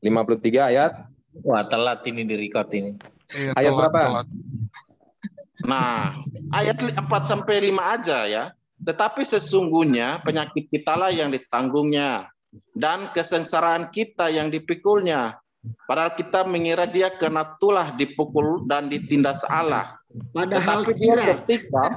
53 ayat Wah, telat ini di record ini. Iya, Ayat telat, berapa? telat. Nah, ayat 4 sampai 5 aja ya. Tetapi sesungguhnya penyakit kita lah yang ditanggungnya dan kesengsaraan kita yang dipikulnya. Padahal kita mengira dia kena tulah dipukul dan ditindas Allah. Padahal Tetapi dia kira. tertikam.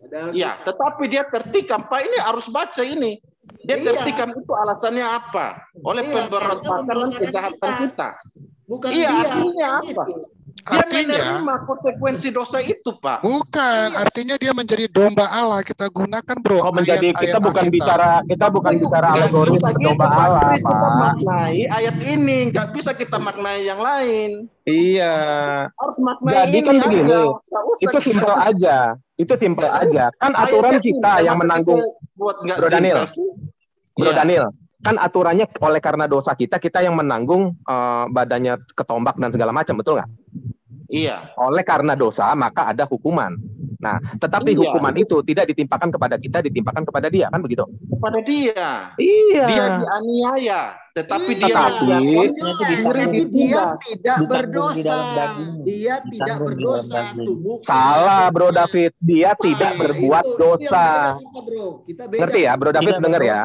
Padahal Ya, tetapi dia tertikam. Pak ini harus baca ini. Dia Iya. tertikam itu alasannya apa? Oleh Iya, pemberontakan kejahatan kita. kita. bukan Iya, dia. artinya apa? gitu. Dia Artinya, menerima konsekuensi dosa itu, Pak. bukan. Artinya dia menjadi domba Allah. Kita gunakan bro. Oh menjadi ayat-ayat kita bukan Alkitab. bicara kita bukan bicara alegoris bisa gitu, domba Pak Allah, Kris. Kita Pak. maknai ayat ini, nggak bisa kita maknai yang lain. Iya. Harus maknai Jadi ini kan begini, aja. Itu kita- simpel aja. Itu simpel aja. Kan aturan Ayatnya kita yang menanggung kita buat Bro Daniel. Bro Iya. Daniel, kan aturannya oleh karena dosa kita, kita yang menanggung eh, badannya ketombak dan segala macam, betul nggak? Iya. Oleh karena dosa, maka ada hukuman. Nah, tetapi Iya. hukuman itu tidak ditimpakan kepada kita, ditimpakan kepada dia, kan begitu? Kepada dia. Iya. Dia dianiaya, tetapi dia Tetapi- diri dia tidak Ditanggung berdosa. di dalam daging. Dia tidak berdosa. bukan. Salah, Bro David. Dia Wah, tidak berbuat itu dosa. kita, bro. Kita beda. Ngerti ya, Bro David denger ya?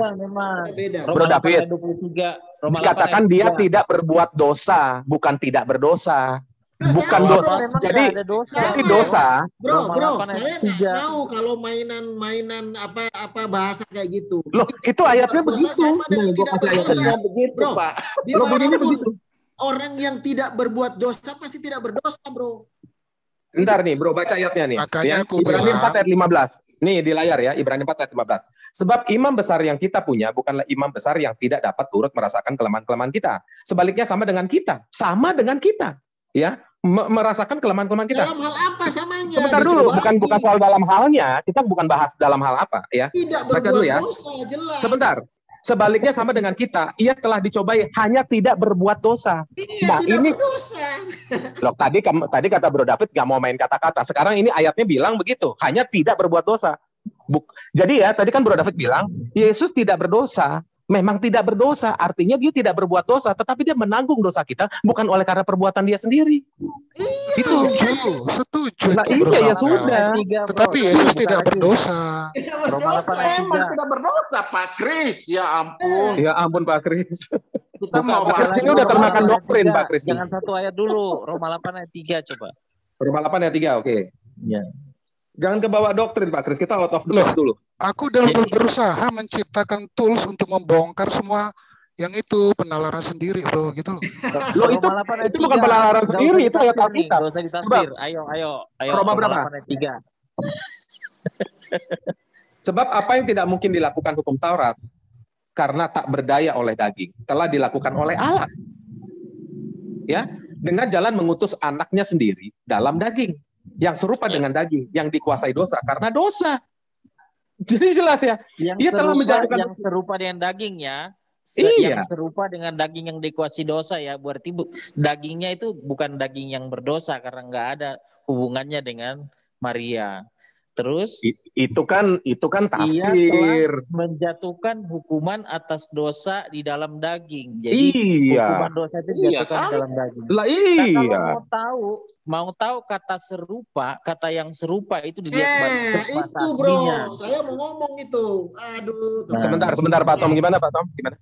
beda. Bro 8 David. ayat 23. Roma 8 Dikatakan dia 3. tidak berbuat dosa, bukan tidak berdosa. Nah, Bukan saya dosa. Jadi, dosa. jadi dosa. Bro, bro, 8 ayat saya nggak 3. mau kalau mainan-mainan apa apa bahasa kayak gitu. Loh, itu ayatnya Dosa begitu. kasih berdosa. ayatnya. Begitu, Bro. Pak. Lo bunyinya Di mana pun begitu. orang yang tidak berbuat dosa pasti tidak berdosa, bro. Ntar nih, bro, baca ayatnya nih. Makanya ya. aku Ibrani bilang- 4 ayat 15. Nih di layar ya, Ibrani 4 ayat 15. Sebab imam besar yang kita punya bukanlah imam besar yang tidak dapat turut merasakan kelemahan-kelemahan kita. Sebaliknya sama dengan kita. Sama dengan kita. Ya, merasakan kelemahan-kelemahan kita. Dalam hal apa samanya? Sebentar dulu, bukan bukan soal dalam halnya. Kita bukan bahas dalam hal apa, ya. tidak Baca berbuat dulu ya. dosa, jelas. Sebentar. Sebaliknya sama dengan kita, ia telah dicobai hanya tidak berbuat dosa. Iya, Nah, tidak ini- berdosa. Loh, tadi kamu- tadi kata Bro David nggak mau main kata-kata. Sekarang ini ayatnya bilang begitu, hanya tidak berbuat dosa. Buk- Jadi ya, tadi kan Bro David bilang, Yesus tidak berdosa. Memang tidak berdosa, artinya dia tidak berbuat dosa, tetapi dia menanggung dosa kita bukan oleh karena perbuatan dia sendiri. Itu. Setuju, setuju. Nah, itu, iya, ya sudah. Tetapi Yesus tidak berdosa. Tidak Roma berdosa. 8 ayat Emang 3. tidak berdosa, Pak Kris. Ya ampun. Ya ampun Pak Kris. Kita mau Pak Kris ini udah termakan 8 ayat doktrin, 3. Pak Kris. Jangan satu ayat dulu. Roma 8 ayat 3 coba. Roma 8 ayat 3, oke. Ya. Jangan kebawa doktrin Pak Kris, kita out of the box dulu. Aku udah berusaha menciptakan tools untuk membongkar semua yang itu penalaran sendiri, bro, gitu loh. Loh, itu- Roma 8 ayat itu bukan 3. penalaran sendiri, itu ayat Alkitab. ditafsir. Ayo, ayo, ayo. Roma berapa? 8 ayat 3. Sebab apa yang tidak mungkin dilakukan hukum Taurat karena tak berdaya oleh daging telah dilakukan oleh Allah. Ya, dengan jalan mengutus anaknya sendiri dalam daging yang serupa dengan daging yang dikuasai dosa karena dosa. Jadi jelas ya. Yang Dia telah menjatuhkan- yang serupa dengan dagingnya. Se- Iya. Yang serupa dengan daging yang dikuasai dosa ya. Berarti bu- dagingnya itu bukan daging yang berdosa karena nggak ada hubungannya dengan Maria. Terus I- Itu kan itu kan Iya, tafsir. menjatuhkan hukuman atas dosa di dalam daging. Jadi Iya. hukuman dosa itu Iya, dijatuhkan kan? di dalam daging. Lah Nah, iya. kalau mau tahu, mau tahu kata serupa, kata yang serupa itu dilihat Eh, bahasa itu bro, saya mau ngomong itu. Aduh, Nah. Sebentar, sebentar Pak Tom. Gimana Pak Tom? Gimana?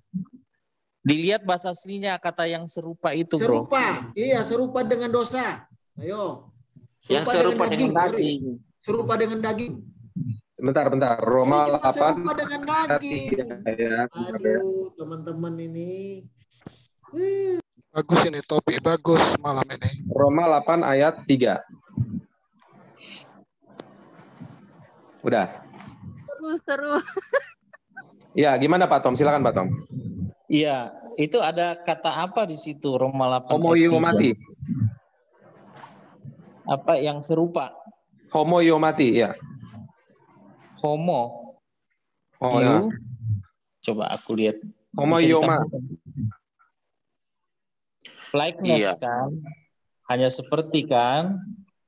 Dilihat bahasa aslinya kata yang serupa itu, bro. serupa. Iya, serupa dengan dosa. Ayo. yang serupa dengan sorry. daging. Serupa dengan daging. Bentar, bentar. Roma Ini juga 8 serupa dengan daging. ya. Aduh, teman-teman ini. Hmm. Bagus ini topik bagus malam ini. Roma 8 ayat 3. Udah. Seru, seru. Ya, gimana Pak Tom? Silakan Pak Tom. Iya, itu ada kata apa di situ Roma 8 Homo ayat 3? mati. Apa yang serupa? Homo mati, ya. Homo. Oh, ya. Coba aku lihat. Homo ioma. ditambahkan. Likeness Iya. kan. Hanya seperti kan.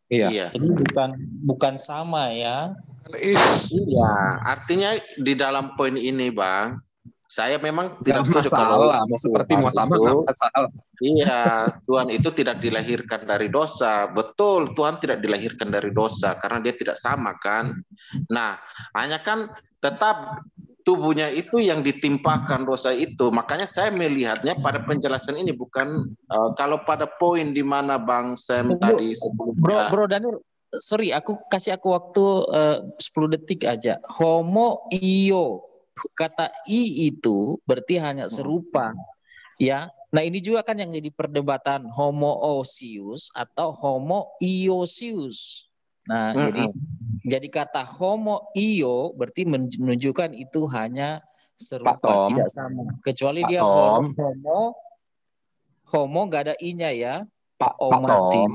Iya. Iya. Jadi bukan bukan sama ya. Is Iya, artinya di dalam poin ini, Bang, Saya memang tidak setuju kalau masalah, mau seperti mau Tuhan sama itu- masalah. Iya, Tuhan itu tidak dilahirkan dari dosa. Betul, Tuhan tidak dilahirkan dari dosa karena dia tidak sama kan. Nah, hanya kan tetap tubuhnya itu yang ditimpakan dosa itu. Makanya saya melihatnya pada penjelasan ini bukan eh, kalau pada poin di mana Bang Sam Bro, tadi Bro, sebelumnya. Bro Daniel, sorry, aku kasih aku waktu eh, 10 detik aja. Homo io, kata i itu berarti hanya serupa, ya. Nah ini juga kan yang jadi perdebatan homo osius atau homo iosius. Nah Mm-mm. jadi jadi kata homo io berarti men- menunjukkan itu hanya serupa, Tom. tidak sama. Kecuali Pak dia Tom. homo homo gak ada i-nya ya, Pak, Pak. Tom,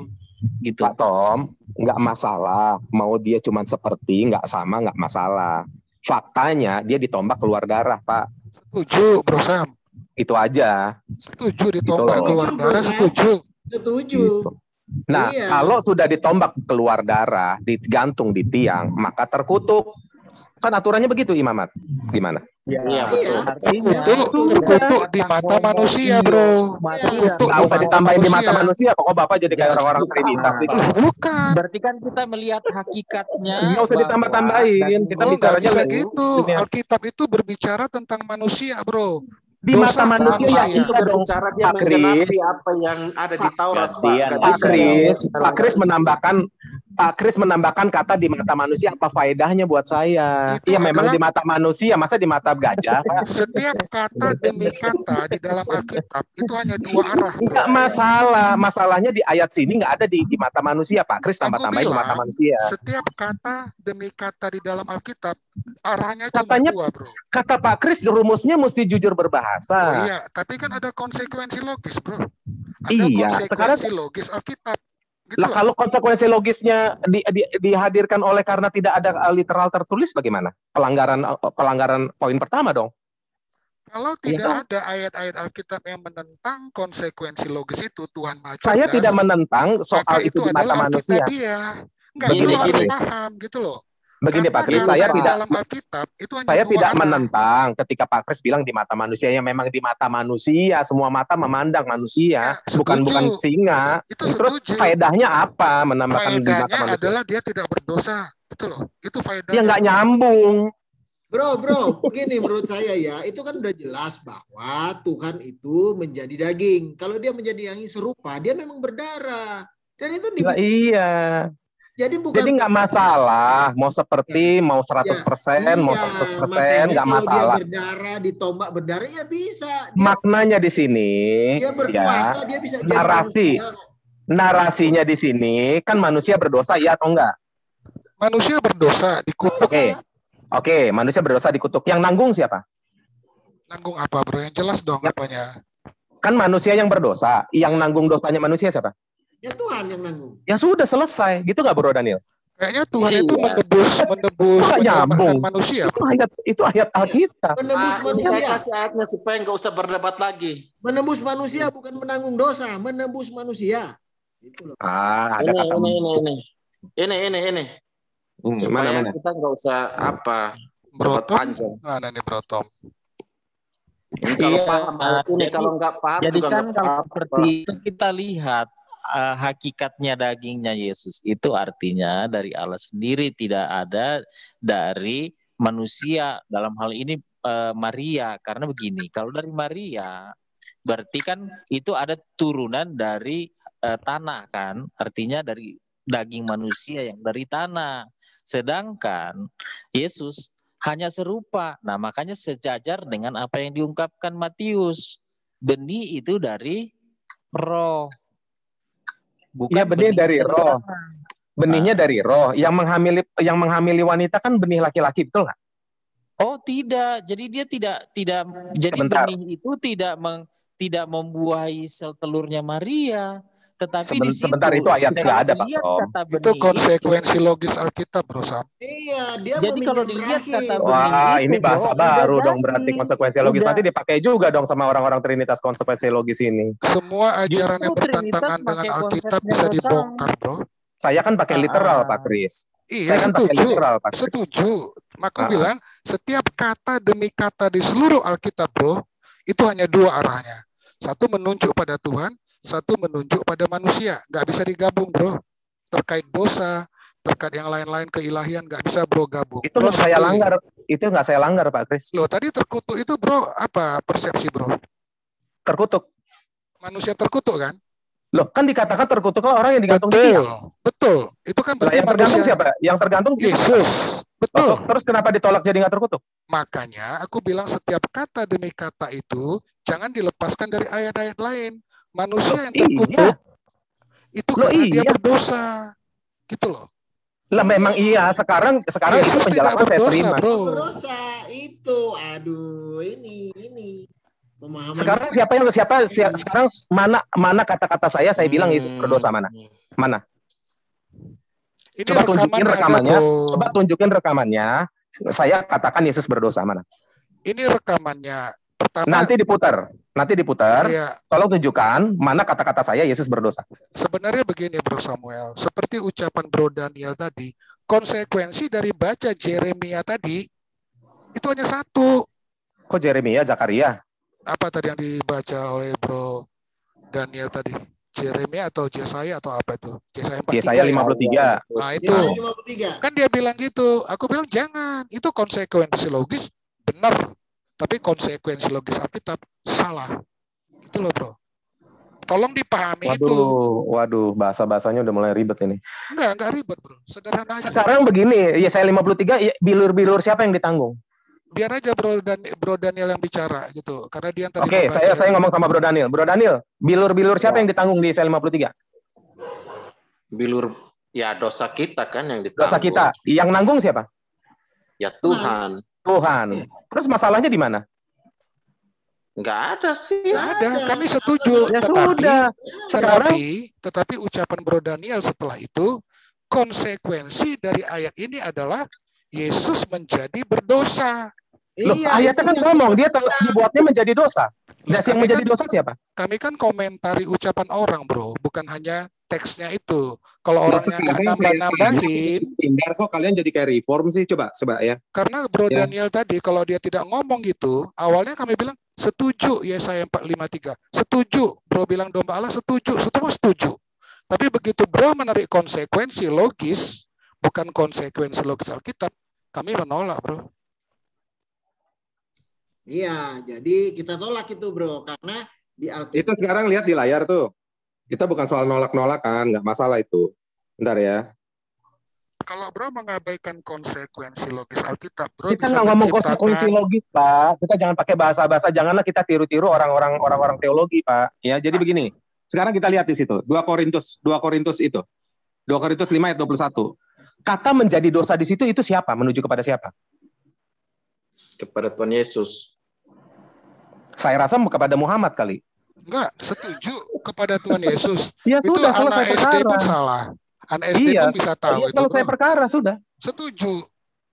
gitu. Pak Tom, nggak masalah. Mau dia cuma seperti, nggak sama, nggak masalah. Faktanya dia ditombak keluar darah, Pak. Setuju, Bro Sam. Itu aja. Setuju ditombak loh. keluar darah, setuju. Setuju. Gitu. Nah, Iya. kalau sudah ditombak keluar darah, digantung di tiang, maka terkutuk. Kan aturannya begitu, Imamat. Gimana? Iya, betul. Artinya Terkutuk, terkutuk di mata manusia, Bro. Terkutuk Nggak usah ditambahin di mata manusia. manusia. Kok Bapak jadi kayak Ya, orang-orang trinitas itu. Bukan. Berarti kan kita melihat hakikatnya. Nggak usah ditambah-tambahin. Kita Oh, bicaranya lagi. gitu. Dunia. Alkitab itu berbicara tentang manusia, Bro. Di Dosa mata manusia ya itu dong. berbicara dia Pak Kris. apa yang ada di Taurat, Pak. Pak Kris. Pak Kris menambahkan Pak Kris menambahkan kata di mata manusia apa faedahnya buat saya? Itu Iya memang di mata manusia, masa di mata gajah? Setiap kata demi kata di dalam Alkitab itu hanya dua arah. Enggak masalah, masalahnya di ayat sini nggak ada di, di mata manusia, Pak Kris Aku tambah-tambahin di mata manusia. Setiap kata demi kata di dalam Alkitab arahnya cuma Katanya- dua, Bro. Kata Pak Kris rumusnya mesti jujur Oh, berbahasa. iya, tapi kan ada konsekuensi logis, Bro. Ada Iya, konsekuensi logis Alkitab. Gitu Lah loh. kalau konsekuensi logisnya di- di- dihadirkan oleh karena tidak ada uh, literal tertulis bagaimana? Pelanggaran uh, pelanggaran poin pertama dong. Kalau Iya tidak kan? ada ayat-ayat Alkitab yang menentang konsekuensi logis itu, Tuhan Maha Saya tidak menentang soal itu di mata manusia. Alkitabiah. Enggak, Begini, lu harus paham gitu loh. Begini Pak Kris, saya tidak dalam Alkitab itu hanya saya tidak arah. menentang ketika Pak Kris bilang di mata manusia ya memang di mata manusia semua mata memandang manusia Ya, bukan setuju. bukan singa. Itu Terus setuju. faedahnya apa menambahkan di mata Faedahnya manusia? adalah dia tidak berdosa. Betul loh. Itu faedahnya. Ya nggak nyambung. Bro, bro, begini menurut saya ya, itu kan udah jelas bahwa Tuhan itu menjadi daging. Kalau dia menjadi yang serupa, dia memang berdarah. Dan itu di, Lah, iya. Jadi bukan Jadi nggak masalah mau seperti mau 100% mau Iya, 100% makanya nggak masalah. Dia berdarah, ditombak berdarah ya bisa. Dia, Maknanya di sini dia ya berkuasa, dia bisa jadi narasi. manusia. narasinya di sini kan manusia berdosa ya atau enggak? Manusia berdosa dikutuk. Oke. Oke, manusia berdosa dikutuk. Yang nanggung siapa? Nanggung apa bro? Yang jelas dong Ya. apanya. Kan manusia yang berdosa. Yang nanggung dosanya manusia siapa? Ya Tuhan yang nanggung. Ya sudah selesai. Gitu nggak Bro Daniel? Kayaknya Tuhan Iya. itu menebus menebus menyelamatkan nyambung? manusia. Itu ayat itu ayat Alkitab. Menembus Ah, ini saya manusia. kasih ayatnya supaya nggak usah berdebat lagi. Menembus manusia bukan menanggung dosa, menembus manusia. Itu loh. Ah, ada Ini, kata ini, ini, ini, ini, ini, ini. Hmm, mana Supaya mana? kita nggak usah apa Bro debat Tom, panjang. mana nih Bro Tom? Ini kalau Iya, paham ini, jadi- kalau nggak paham Jadi juga kan kalau paham. seperti itu kita lihat eh, hakikatnya dagingnya Yesus itu artinya dari Allah sendiri tidak ada dari manusia. Dalam hal ini eh, Maria. Karena begini kalau dari Maria berarti kan itu ada turunan dari eh, tanah kan? Artinya dari daging manusia yang dari tanah. Sedangkan Yesus hanya serupa. Nah makanya sejajar dengan apa yang diungkapkan Matius. Benih itu dari roh. Bukan Iya, benih dari roh. Benihnya dari roh. Yang menghamili yang menghamili wanita kan benih laki-laki, betul nggak? Oh, tidak. Jadi dia tidak tidak jadi Sebentar. benih itu tidak meng, tidak membuahi sel telurnya Maria, tetapi Seben- di situ sebentar, itu ayatnya nggak ada, Pak kata Itu konsekuensi logis Alkitab Bro Sam. Iya, dia Jadi kalau dilihat kata Wah, benih ini itu, bahasa Bro, baru dong berarti konsekuensi logis. Udah. Nanti dipakai juga dong sama orang-orang Trinitas konsekuensi logis ini. Semua ajaran yang Justru bertentangan Trinitas dengan pakai Alkitab bisa dibongkar Bro. Saya kan pakai literal, ah. Pak Kris. Iya Saya kan pakai setuju. literal, Pak Kris. Setuju. Maka Ah. bilang setiap kata demi kata di seluruh Alkitab, bro, itu hanya dua arahnya. Satu menunjuk pada Tuhan, satu menunjuk pada manusia. Nggak bisa digabung, bro. Terkait dosa, terkait yang lain-lain keilahian, nggak bisa bro gabung. Itu Bro, nggak saya langgar. Itu nggak saya langgar, Pak Kris. Loh, tadi terkutuk itu, bro, apa persepsi, bro? Terkutuk. Manusia terkutuk kan? Loh, kan dikatakan terkutuklah orang yang digantung di Betul, tiang. betul. Itu kan berarti yang tergantung manusia. siapa? Yang tergantung siapa? Yesus. Betul. Loh, terus kenapa ditolak jadi nggak terkutuk? Makanya aku bilang setiap kata demi kata itu jangan dilepaskan dari ayat-ayat lain. Manusia yang Iya. terkutuk itu Loh, karena dia iya. berdosa. Gitu loh. Lah memang iya. Sekarang sekarang itu Yesus tidak penjelasan saya berdosa, terima. bro. Berdosa itu, aduh, ini ini pemahaman. Sekarang siapa yang siapa si- sekarang mana mana kata-kata saya saya bilang Yesus Hmm. berdosa mana? Mana? Ini Coba tunjukin rekaman ada, rekamannya. bro. Coba tunjukin rekamannya. Saya katakan Yesus berdosa mana? Ini rekamannya. Pertama, Nanti diputar. Nanti diputar. ya, Tolong tunjukkan mana kata-kata saya Yesus berdosa. sebenarnya begini Bro Samuel. Seperti ucapan Bro Daniel tadi, konsekuensi dari baca Jeremia tadi itu hanya satu. Kok Jeremia, Zakaria? Apa tadi yang dibaca oleh Bro Daniel tadi? Jeremia atau Yesaya atau apa itu? Yesaya 43 Yesaya ya? 53. Nah itu Yesaya 53. kan dia bilang gitu. Aku bilang jangan. Itu konsekuensi logis benar. Tapi konsekuensi logis Alkitab salah. Itu loh bro. Tolong dipahami itu. Waduh, waduh, bahasa-bahasanya udah mulai ribet ini. Enggak, enggak ribet bro. Sederhana aja. Sekarang begini, Yesaya 53, ya, bilur-bilur siapa yang ditanggung? Biar aja bro, Dan, bro Daniel yang bicara gitu. Karena dia yang tadi Oke, saya saya ngomong sama Bro Daniel. Bro Daniel, bilur-bilur siapa yang ditanggung di Yesaya 53? Bilur ya dosa kita kan yang ditanggung. Dosa kita. Yang nanggung siapa? Ya Tuhan. Tuhan. Terus masalahnya di mana? Enggak ada sih. Nggak ada. Kami setuju. Ya tetapi, sudah. Sekarang tetapi, tetapi ucapan bro Daniel setelah itu konsekuensi dari ayat ini adalah Yesus menjadi berdosa. Loh, ayatnya kan ngomong dia telah dibuatnya menjadi dosa. Dan yang menjadi kan- dosa siapa? kami kan komentari ucapan orang, bro, bukan hanya teksnya itu. Kalau Nah, orangnya nggak nambah-nambahin, Pindah kok kalian jadi kayak reform sih coba coba ya. karena Bro Ya. Daniel tadi kalau dia tidak ngomong gitu, awalnya kami bilang setuju Yesaya 453. Setuju, Bro bilang domba Allah setuju, semua setuju. Tapi begitu Bro menarik konsekuensi logis, bukan konsekuensi logis Alkitab, kami menolak, Bro. Iya, jadi kita tolak itu bro, karena di Alkitab Itu sekarang lihat di layar tuh. Kita bukan soal nolak-nolak kan, nggak masalah itu. Bentar ya. Kalau Bro mengabaikan konsekuensi logis Alkitab, Bro Kita nggak ngomong menciptakan- konsekuensi logis, Pak. Kita jangan pakai bahasa-bahasa. Janganlah kita tiru-tiru orang-orang orang-orang teologi, Pak. Ya, jadi begini. Sekarang kita lihat di situ. 2 Korintus, 2 Korintus itu. 2 Korintus 5 ayat 21. Kata menjadi dosa di situ itu siapa? Menuju kepada siapa? Kepada Tuhan Yesus. Saya rasa kepada Muhammad kali. Enggak, setuju kepada Tuhan Yesus. Ya itu sudah, selesai anak SD perkara. pun salah. Anak SD Iya, pun bisa tahu Ya, itu. selesai perkara sudah. Setuju.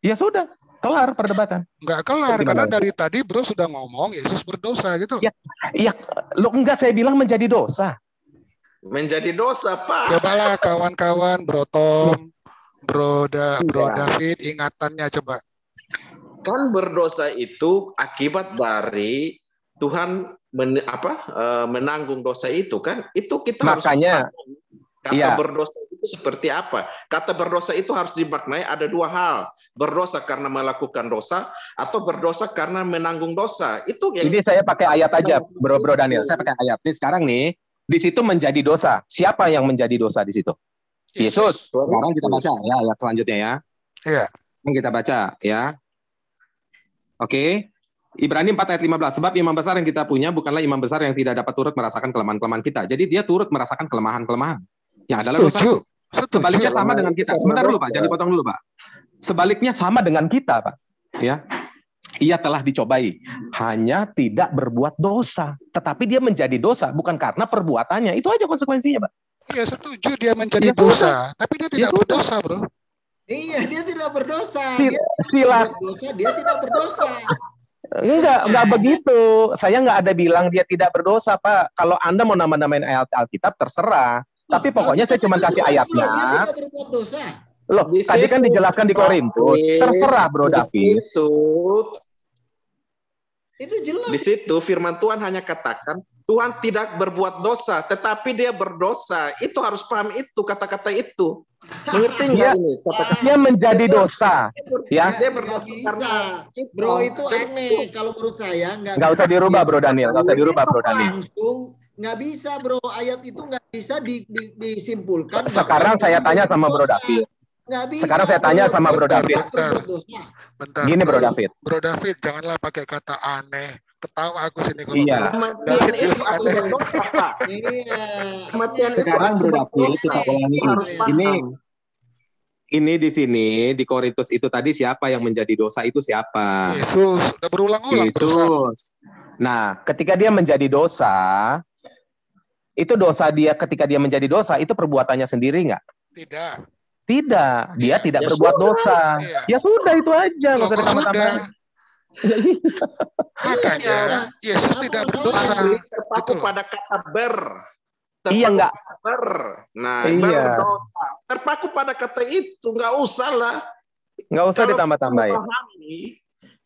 Ya sudah, kelar perdebatan. Enggak kelar Gimana? karena dari tadi Bro sudah ngomong Yesus berdosa gitu. Ya. Iya, lo enggak saya bilang menjadi dosa. Menjadi dosa, Pak. Cobalah kawan-kawan, Bro Tom, Bro da, Bro Iya. David ingatannya coba. Kan berdosa itu akibat dari Tuhan men- apa eh, menanggung dosa itu kan? Itu kita Makanya, harus kata iya. berdosa itu seperti apa? Kata berdosa itu harus dimaknai ada dua hal. Berdosa karena melakukan dosa atau berdosa karena menanggung dosa. Itu yang Ini saya pakai ayat aja, Bro Bro Daniel. Saya pakai ayat. Nih sekarang nih, di situ menjadi dosa. Siapa yang menjadi dosa di situ? Yesus. Sekarang kita baca ya ayat selanjutnya ya. Iya. Yang kita baca ya. Oke. Ibrani 4 ayat 15. Sebab imam besar yang kita punya bukanlah imam besar yang tidak dapat turut merasakan kelemahan-kelemahan kita. Jadi dia turut merasakan kelemahan-kelemahan. Yang adalah dosa. Sebaliknya sama dengan kita. Sebentar dulu Pak, jangan dipotong dulu Pak. Sebaliknya sama dengan kita Pak. Ya. Ia telah dicobai, hanya tidak berbuat dosa. Tetapi dia menjadi dosa bukan karena perbuatannya. Itu aja konsekuensinya Pak. Iya, setuju dia menjadi Ya sudah. dosa, tapi dia tidak Ya berdosa, Bro. Iya, dia tidak berdosa. Dia Sila, berbuat dosa, dia tidak berdosa. Enggak, enggak begitu. Saya enggak ada bilang dia tidak berdosa Pak. Kalau Anda mau nama-namain ayat Alkitab terserah. Tapi pokoknya saya cuma kasih ayatnya. Dosa. Loh, Di tadi kan dijelaskan di Korintus. Terserah Bro David. Itu jelas. Di situ firman Tuhan hanya katakan Tuhan tidak berbuat dosa, tetapi dia berdosa. Itu harus paham itu kata-kata itu. Mengerti nggak ini kata-kata? Dia menjadi dosa. Ya, Dia berdosa karena kita. Bro itu aneh. Kalau menurut saya nggak nggak usah dirubah Bro Daniel, nggak usah dirubah Bro Daniel. langsung nggak bisa bro ayat itu nggak bisa di, di- disimpulkan Sekarang saya tanya sama Bro. David. bisa Sekarang saya tanya sama Bro Bentar, David. bentar. Bentar. Gini Bro David. Bro David, janganlah pakai kata aneh. Ketawa aku sini kalau Iya. bilang. Kematian itu akibat aneh. dosa, Pak. iya Kematian itu Sekarang David, dosa. kita ulangi. Itu harus paham. Ini ini di sini di Korintus itu tadi siapa yang menjadi dosa itu siapa? Yesus udah berulang-ulang. Yesus. Nah, ketika dia menjadi dosa, itu dosa dia ketika dia menjadi dosa itu perbuatannya sendiri nggak? Tidak. Tidak, dia tidak Ya berbuat sudah. dosa. Iya. Ya sudah itu aja, nggak usah kok ditambah-tambah. Makanya Yesus tidak berdosa. Tapi terpaku Gitu loh. pada kata ber. Iya, Terpaku nggak. pada Ber. Nah, Iya. berdosa. Terpaku pada kata itu, nggak usah lah. Nggak usah Kalau ditambah-tambahin. kita memahami,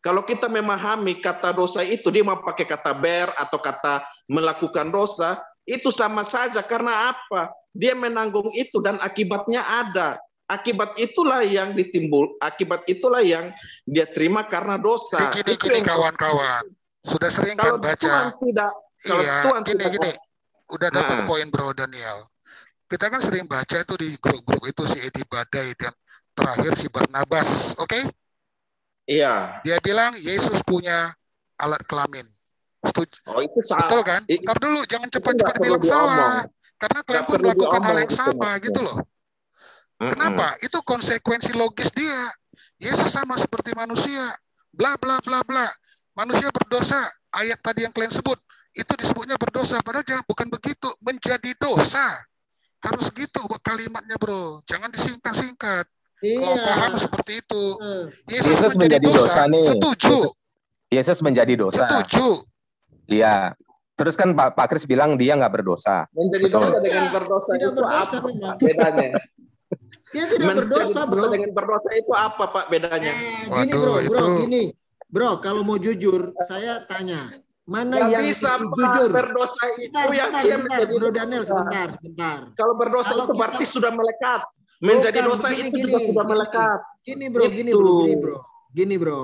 kalau kita memahami kata dosa itu, dia mau pakai kata ber atau kata melakukan dosa, itu sama saja. Karena apa? Dia menanggung itu dan akibatnya ada. Akibat itulah yang ditimbul, akibat itulah yang dia terima karena dosa. Gini gini kawan-kawan. Sudah sering Kalau kan Tuhan baca. tidak, kalau Iya, Tuhan gini tidak gini. Udah dapat Nah. poin Bro Daniel. Kita kan sering baca itu di grup-grup itu si Edi Badai dan terakhir si Barnabas, oke? Iya. Dia bilang Yesus punya alat kelamin. Setuju? Oh itu salah. Betul kan? I- Ntar dulu, jangan cepat-cepat bilang salah. Karena kalian pun melakukan hal yang sama gitu loh. Kenapa? Itu konsekuensi logis dia. Yesus sama seperti manusia. Bla bla bla bla. Manusia berdosa. Ayat tadi yang kalian sebut itu disebutnya berdosa. Padahal jangan bukan begitu. Menjadi dosa. Harus gitu kalimatnya bro. Jangan disingkat-singkat. Kalau iya paham seperti itu. Eh, Yesus, Yesus menjadi, menjadi dosa. dosa nih. Setuju. Yesus menjadi dosa. Setuju. Iya. Terus kan Pak, Pak Kris bilang dia nggak berdosa. Menjadi Betul. dosa dengan berdosa tidak itu berdosa apa memang. bedanya? Dia tidak Menjadi berdosa dosa bro dengan berdosa itu apa Pak bedanya? Eh, gini bro Waduh, bro itu- gini bro kalau mau jujur saya tanya mana Nggak yang bisa jujur berdosa itu Sebentar, yang sebentar, dia sebentar, menjadi Bro Daniel, sebentar, sebentar. Kalau berdosa Kalau itu kita- berarti sudah melekat. Menjadi Bukan, dosa begini, itu gini, juga sudah gini. melekat. Gini bro, gini Itu. bro, gini bro, gini bro.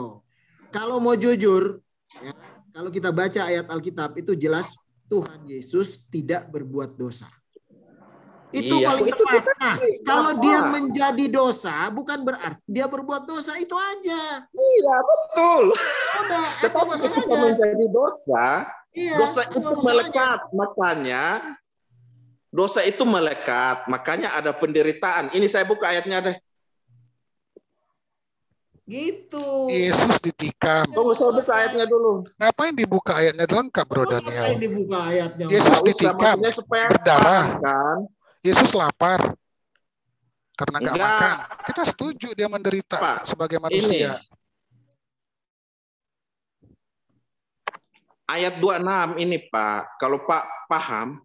Kalau mau jujur, ya, kalau kita baca ayat Alkitab itu jelas Tuhan Yesus tidak berbuat dosa. Itu Iya, paling itu tepat. kita Nah, kalau dia menjadi dosa, bukan berarti dia berbuat dosa itu aja. Iya betul. Udah, Tetapi ketika menjadi dosa, Iya, dosa itu masalahnya? melekat. Makanya dosa itu melekat. Makanya ada penderitaan. Ini saya buka ayatnya deh. Gitu. Yesus ditikam. Tunggu saya buka ayatnya dulu. Ngapain dibuka ayatnya lengkap bro Terus ngapain Daniel? dibuka ayatnya? Yesus ditikam. supaya berdarah. kan. Yesus lapar karena nggak makan. Kita setuju dia menderita Pak, sebagai Ini manusia. ayat 26 ini Pak, kalau Pak paham,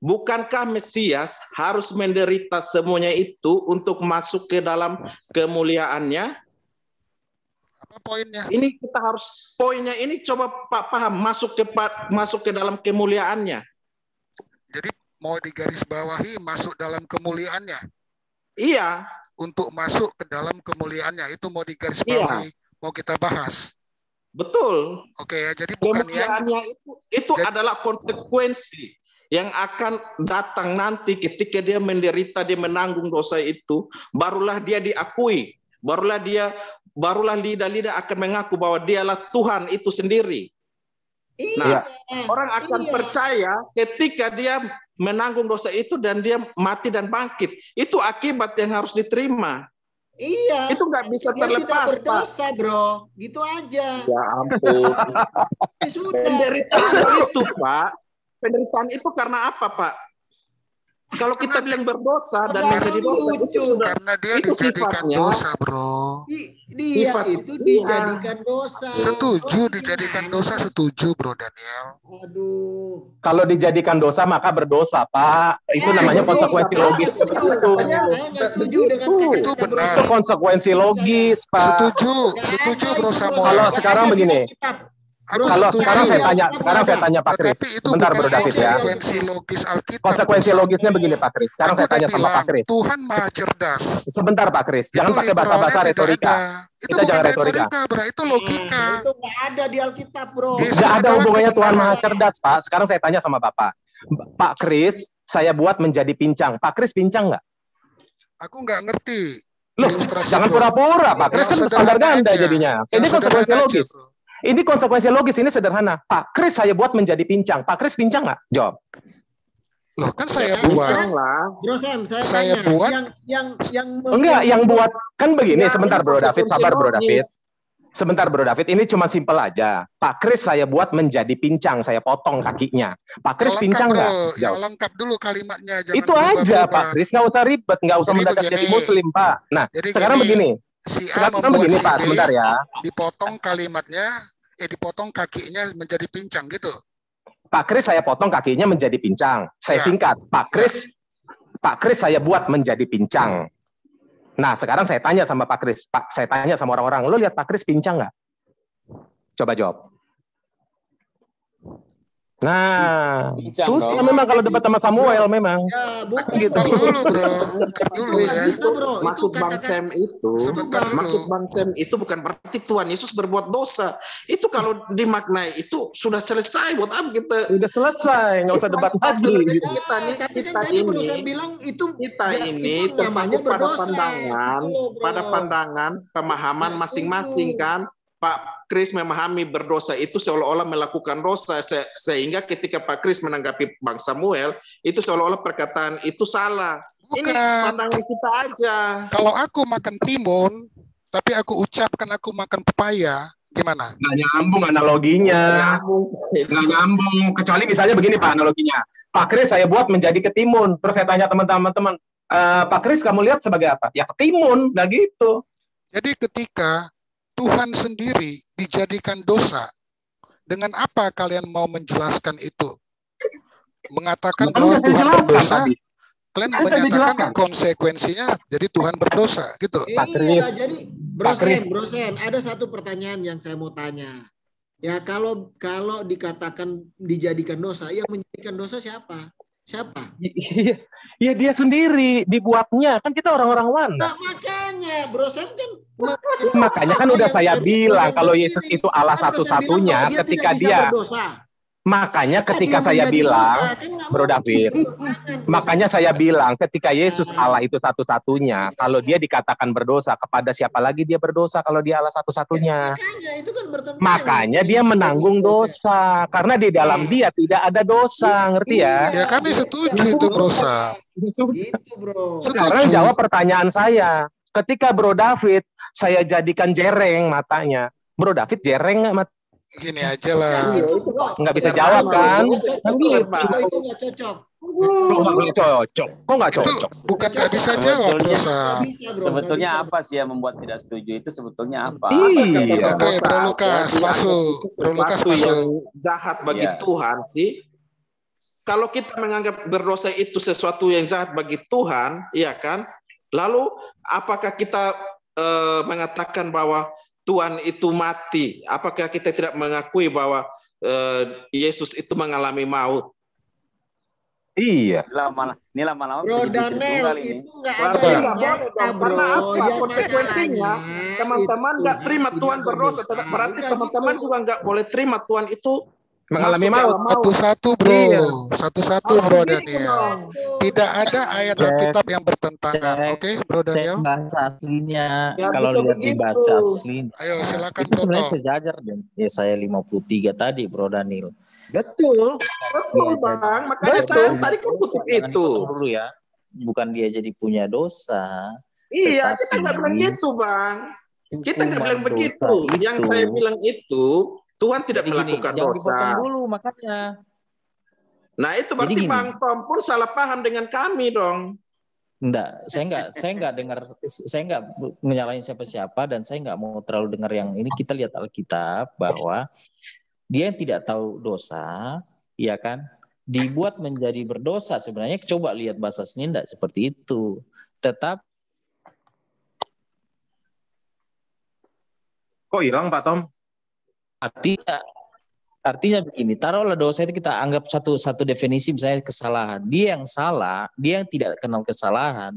bukankah Mesias harus menderita semuanya itu untuk masuk ke dalam kemuliaannya? Apa poinnya? Ini kita harus poinnya ini coba Pak paham masuk ke masuk ke dalam kemuliaannya. Jadi mau digarisbawahi masuk dalam kemuliaannya. Iya, Untuk masuk ke dalam kemuliaannya itu mau digarisbawahi, Iya. mau kita bahas. betul. Oke ya, jadi bukan yang Kemuliaannya itu itu Jadi- adalah konsekuensi yang akan datang nanti ketika dia menderita, dia menanggung dosa itu, barulah dia diakui, barulah dia barulah lidah-lidah akan mengaku bahwa dialah Tuhan itu sendiri. Iya. Orang akan Iya. percaya ketika dia menanggung dosa itu dan dia mati dan bangkit. Itu akibat yang harus diterima. Iya. Itu nggak bisa Dia tidak terlepas, Pak. berdosa, bro. Gitu aja. Ya ampun. Ya sudah. Penderitaan itu, Pak. Penderitaan itu karena apa, Pak? Kalau kita bilang berdosa dan menjadi dosa itu sudah Karena dia itu dijadikan sifatnya- dosa, bro. Di- dia Sifat- itu iya. dijadikan dosa. Setuju Oh, dijadikan dosa, setuju, bro Daniel. Aduh. Kalau dijadikan dosa maka berdosa, Pak. Itu Eh, namanya konsekuensi logis seperti itu. Setuju dengan Itu. benar. Itu konsekuensi logis, Pak. Setuju, setuju, bro Samuel. Kalau sekarang begini. Bro, Kalau sekarang saya tanya, sekarang saya tanya Pak Kris. Sebentar, Bro David ya. konsekuensi logis Alkitab. Konsekuensi logisnya begini, Pak Kris. Sekarang saya tanya sama Pak Kris. Tuhan maha cerdas. Sebentar, Pak Kris. Jangan Itu pakai bahasa-bahasa retorika. Itu Kita bukan jangan retorika. bro. Itu logika. Itu nggak ada di Alkitab, bro. Yesus Nggak ada hubungannya Tuhan. Maha Cerdas, Pak. Sekarang saya tanya sama Bapak. Pak Kris, saya buat menjadi pincang. Pak Kris pincang nggak? Aku nggak ngerti. Loh, Jangan pura-pura, Pak Kris Yang kan standar ganda jadinya. Yang Ini konsekuensi logis. bro. Ini konsekuensi logis, ini sederhana. Pak Kris saya buat menjadi pincang. Pak Kris pincang nggak? Jawab. Loh kan saya Ya, buat. Pincang lah. Bro Sam, saya, Saya tanya. buat- yang yang yang Enggak, yang buat kan begini. Ya, Sebentar, Bro David. Sabar, Bro. David. Sebentar, Bro David. Ini cuma simpel aja. Pak Kris saya buat menjadi pincang. Saya potong kakinya. Pak Kris Yang pincang nggak? Yang Jawab. lengkap dulu kalimatnya. Jangan Itu aja, berubah-ubah. Pak Kris. Nggak usah ribet. Nggak usah Jadi mendadak jadi. Muslim, Pak. Nah, Jadi sekarang gini, begini. Si A Sekarang membuat begini, si Pak. Sebentar ya. dipotong kalimatnya, eh dipotong kakinya menjadi pincang gitu. Pak Kris saya potong kakinya menjadi pincang. Saya Ya. singkat. Pak Kris, Pak Kris saya buat menjadi pincang. Nah, sekarang saya tanya sama Pak Kris. Pak, saya tanya sama orang-orang, lo lihat Pak Kris pincang nggak? Coba jawab. Nah, sudah dong. memang kalau debat sama Samuel memang. Ya, bukan Gitu. Dulu bro, dulu Itu ya. Itu, bro. Itu Maksud Bang Sam itu, Sebentar dulu. maksud Bang Sam itu bukan berarti Tuhan Yesus berbuat dosa. Itu kalau dimaknai itu sudah selesai. Buat apa kita Udah selesai, nggak usah debat lagi. Kita Ya, nih, tadi kita kan tadi bro ini, Sam bilang itu kita ya, ini terpaku pada berdosa. pandangan, Gitu pada pandangan pemahaman Ya, masing-masing kan. Pak Kris memahami berdosa itu seolah-olah melakukan dosa Se- sehingga ketika Pak Kris menanggapi Bang Samuel itu seolah-olah perkataan itu salah. Ini Bukan. pandangan kita aja. Kalau aku makan timun, tapi aku ucapkan aku makan pepaya, gimana? Nggak nyambung analoginya. Nyambung. nggak nyambung kecuali misalnya begini pak analoginya Pak Kris saya buat menjadi ketimun terus saya tanya teman-teman "Eh, Pak Kris kamu lihat sebagai apa ya ketimun nggak gitu Jadi ketika Tuhan sendiri dijadikan dosa, dengan apa kalian mau menjelaskan itu? Mengatakan Kan bahwa Tuhan jelaskan berdosa, tadi kalian Kan menyatakan konsekuensinya jadi Tuhan berdosa gitu. Pak Iya, Kris. jadi Bro Pak Kris. Sen, Bro Sen, ada satu pertanyaan yang saya mau tanya. Ya kalau kalau dikatakan dijadikan dosa, yang menjadikan dosa siapa? Siapa? Iya, iya dia sendiri dibuatnya kan kita orang-orang Nah, wanas makanya Bro Sam kan makanya kan udah saya bilang kalau Yesus itu Allah satu-satunya ketika dia berdosa. Makanya ketika saya bilang dosa, kan Bro David, Makanya saya bilang ketika Yesus Nah. Allah itu satu-satunya, kalau dia dikatakan berdosa, kepada siapa lagi dia berdosa kalau dia Allah satu-satunya? Makanya itu kan bertentangan. Makanya dia menanggung dosa karena di dalam Nah. dia tidak ada dosa, ngerti ya? Ya kami setuju itu Bro Sam. Gitu, Bro. Sekarang Setuju. jawab pertanyaan saya. Ketika Bro David saya jadikan jereng matanya, Bro David jereng nggak mat- Gini aja lah. Bro. nggak bisa Sederhana, jawab kan? Kan gitu. Itu nggak cocok. Kok nggak cocok? Kok nggak Itu cocok? bukan nggak bisa jawab Sebetulnya- apa sih yang membuat tidak setuju itu sebetulnya apa? Iya. Oke, Bro Lukas, Jadi masuk. itu Bro Lukas masuk. jahat bagi Iya. Tuhan sih. Kalau kita menganggap berdosa itu sesuatu yang jahat bagi Tuhan, iya kan? Lalu apakah kita eh, mengatakan bahwa Tuhan itu mati? Apakah kita tidak mengakui bahwa eh, Yesus itu mengalami maut? Iya. Lama ini lama-lama Bro Daniel itu nggak ada yang nyata, bro. Karena apa? Yang Konsekuensinya, Teman-teman nggak terima Tuhan berdosa, berarti teman-teman gitu. juga nggak boleh terima Tuhan itu Mengalami maut. Satu-satu Bro. Iya. Satu-satu Bro Daniel. Tidak ada ayat Cek. Alkitab yang bertentangan. Oke, Bro Cek Daniel? bahasa aslinya. Ya, Kalau lihat di bahasa asli, Ayo silakan itu sebenarnya sejajar dengan Yesaya 53 tadi, Bro Daniel. Betul. Betul bang, makanya Betul. saya tadi kan kutip itu. dulu ya. Bukan dia jadi punya dosa. Iya, kita nggak bilang gitu bang. Kita nggak bilang begitu. Yang saya bilang itu Tuhan tidak Jadi gini, melakukan jangan dosa. dulu makanya. Nah itu berarti gini. Bang Tom pun salah paham dengan kami dong. Enggak, saya enggak, saya enggak dengar, saya enggak menyalahin siapa-siapa dan saya enggak mau terlalu dengar yang ini. Kita lihat Alkitab bahwa dia yang tidak tahu dosa, ya kan, dibuat menjadi berdosa. Sebenarnya coba lihat bahasa seni enggak seperti itu. Tetap Kok hilang Pak Tom? Artinya artinya begini taruhlah dosa itu kita anggap satu satu definisi misalnya kesalahan dia yang salah dia yang tidak kenal kesalahan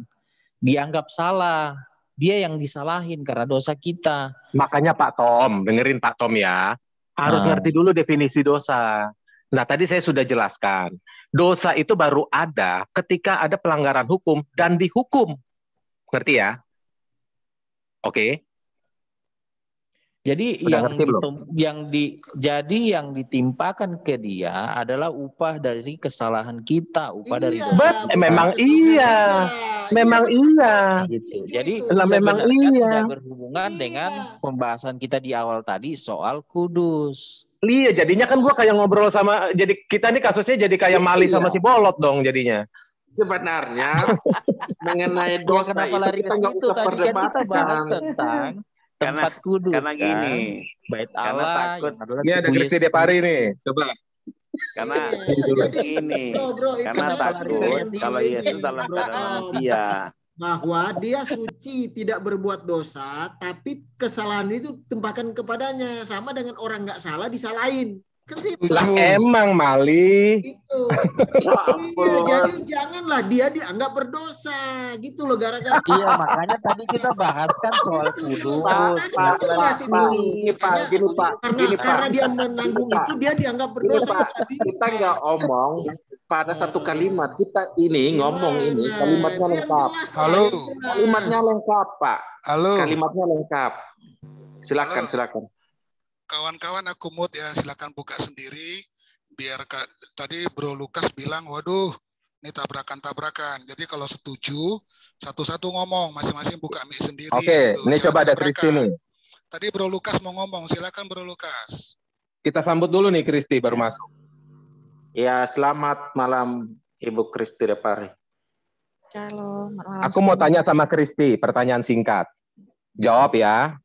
dianggap salah dia yang disalahin karena dosa kita Makanya Pak Tom, dengerin Pak Tom ya. Harus Ah. ngerti dulu definisi dosa. Nah, tadi saya sudah jelaskan. Dosa itu baru ada ketika ada pelanggaran hukum dan dihukum. Ngerti ya? Oke. Jadi Udah yang ditem- yang di jadi yang ditimpakan ke dia adalah upah dari kesalahan kita upah dari Iya, kita. eh, memang iya. iya. Memang iya. gitu. Jadi Lah, memang iya. tidak berhubungan Iya. dengan pembahasan kita di awal tadi soal kudus. Iya, jadinya kan gua kayak ngobrol sama jadi kita nih kasusnya jadi kayak Mali sama si Bolot dong jadinya. Sebenarnya mengenai Ya dosa kenapa itu lari kita nggak usah tadi kan kita bahas perdebatkan. Tentang Karena- tempat kudus Karena kan? gini, bait karena Allah takut. yang adalah Ini ada tubuh Kristi Yesus. Depari nih. Coba. karena Iya, gini, bro, bro, itu karena takut kalau ini, Yesus dalam keadaan Tom, manusia. bahwa dia suci tidak berbuat dosa, tapi kesalahan itu tempakan kepadanya sama dengan orang nggak salah disalahin. Kan sih Lah emang Mali. itu. Ya Iya, jadi janganlah dia dianggap berdosa gitu loh gara-gara Iya, makanya tadi kita bahas kan soal kudus. Pak, gini Pak, gini Pak, karena gini karena Pak. dia menanggung itu dia dianggap berdosa. Pak, kita nggak omong pada satu kalimat. Kita ini ngomong ini kalimatnya lengkap. Halo. Kalimatnya lengkap, Pak. Halo, Kalimatnya lengkap. Silakan, silakan. Kawan-kawan aku mute ya, silakan buka sendiri. Biar Kak, tadi Bro Lukas bilang, waduh, ini tabrakan-tabrakan. Jadi kalau setuju, satu-satu ngomong, masing-masing buka mic sendiri. Oke, gitu. ini Jangan coba ada. Kristi nih. Tadi Bro Lukas mau ngomong, silakan Bro Lukas. Kita sambut dulu nih Kristi baru masuk. Ya, selamat malam Ibu Kristi Depari. Shalom, malam Aku mau tanya sama Kristi, pertanyaan singkat. Jawab ya.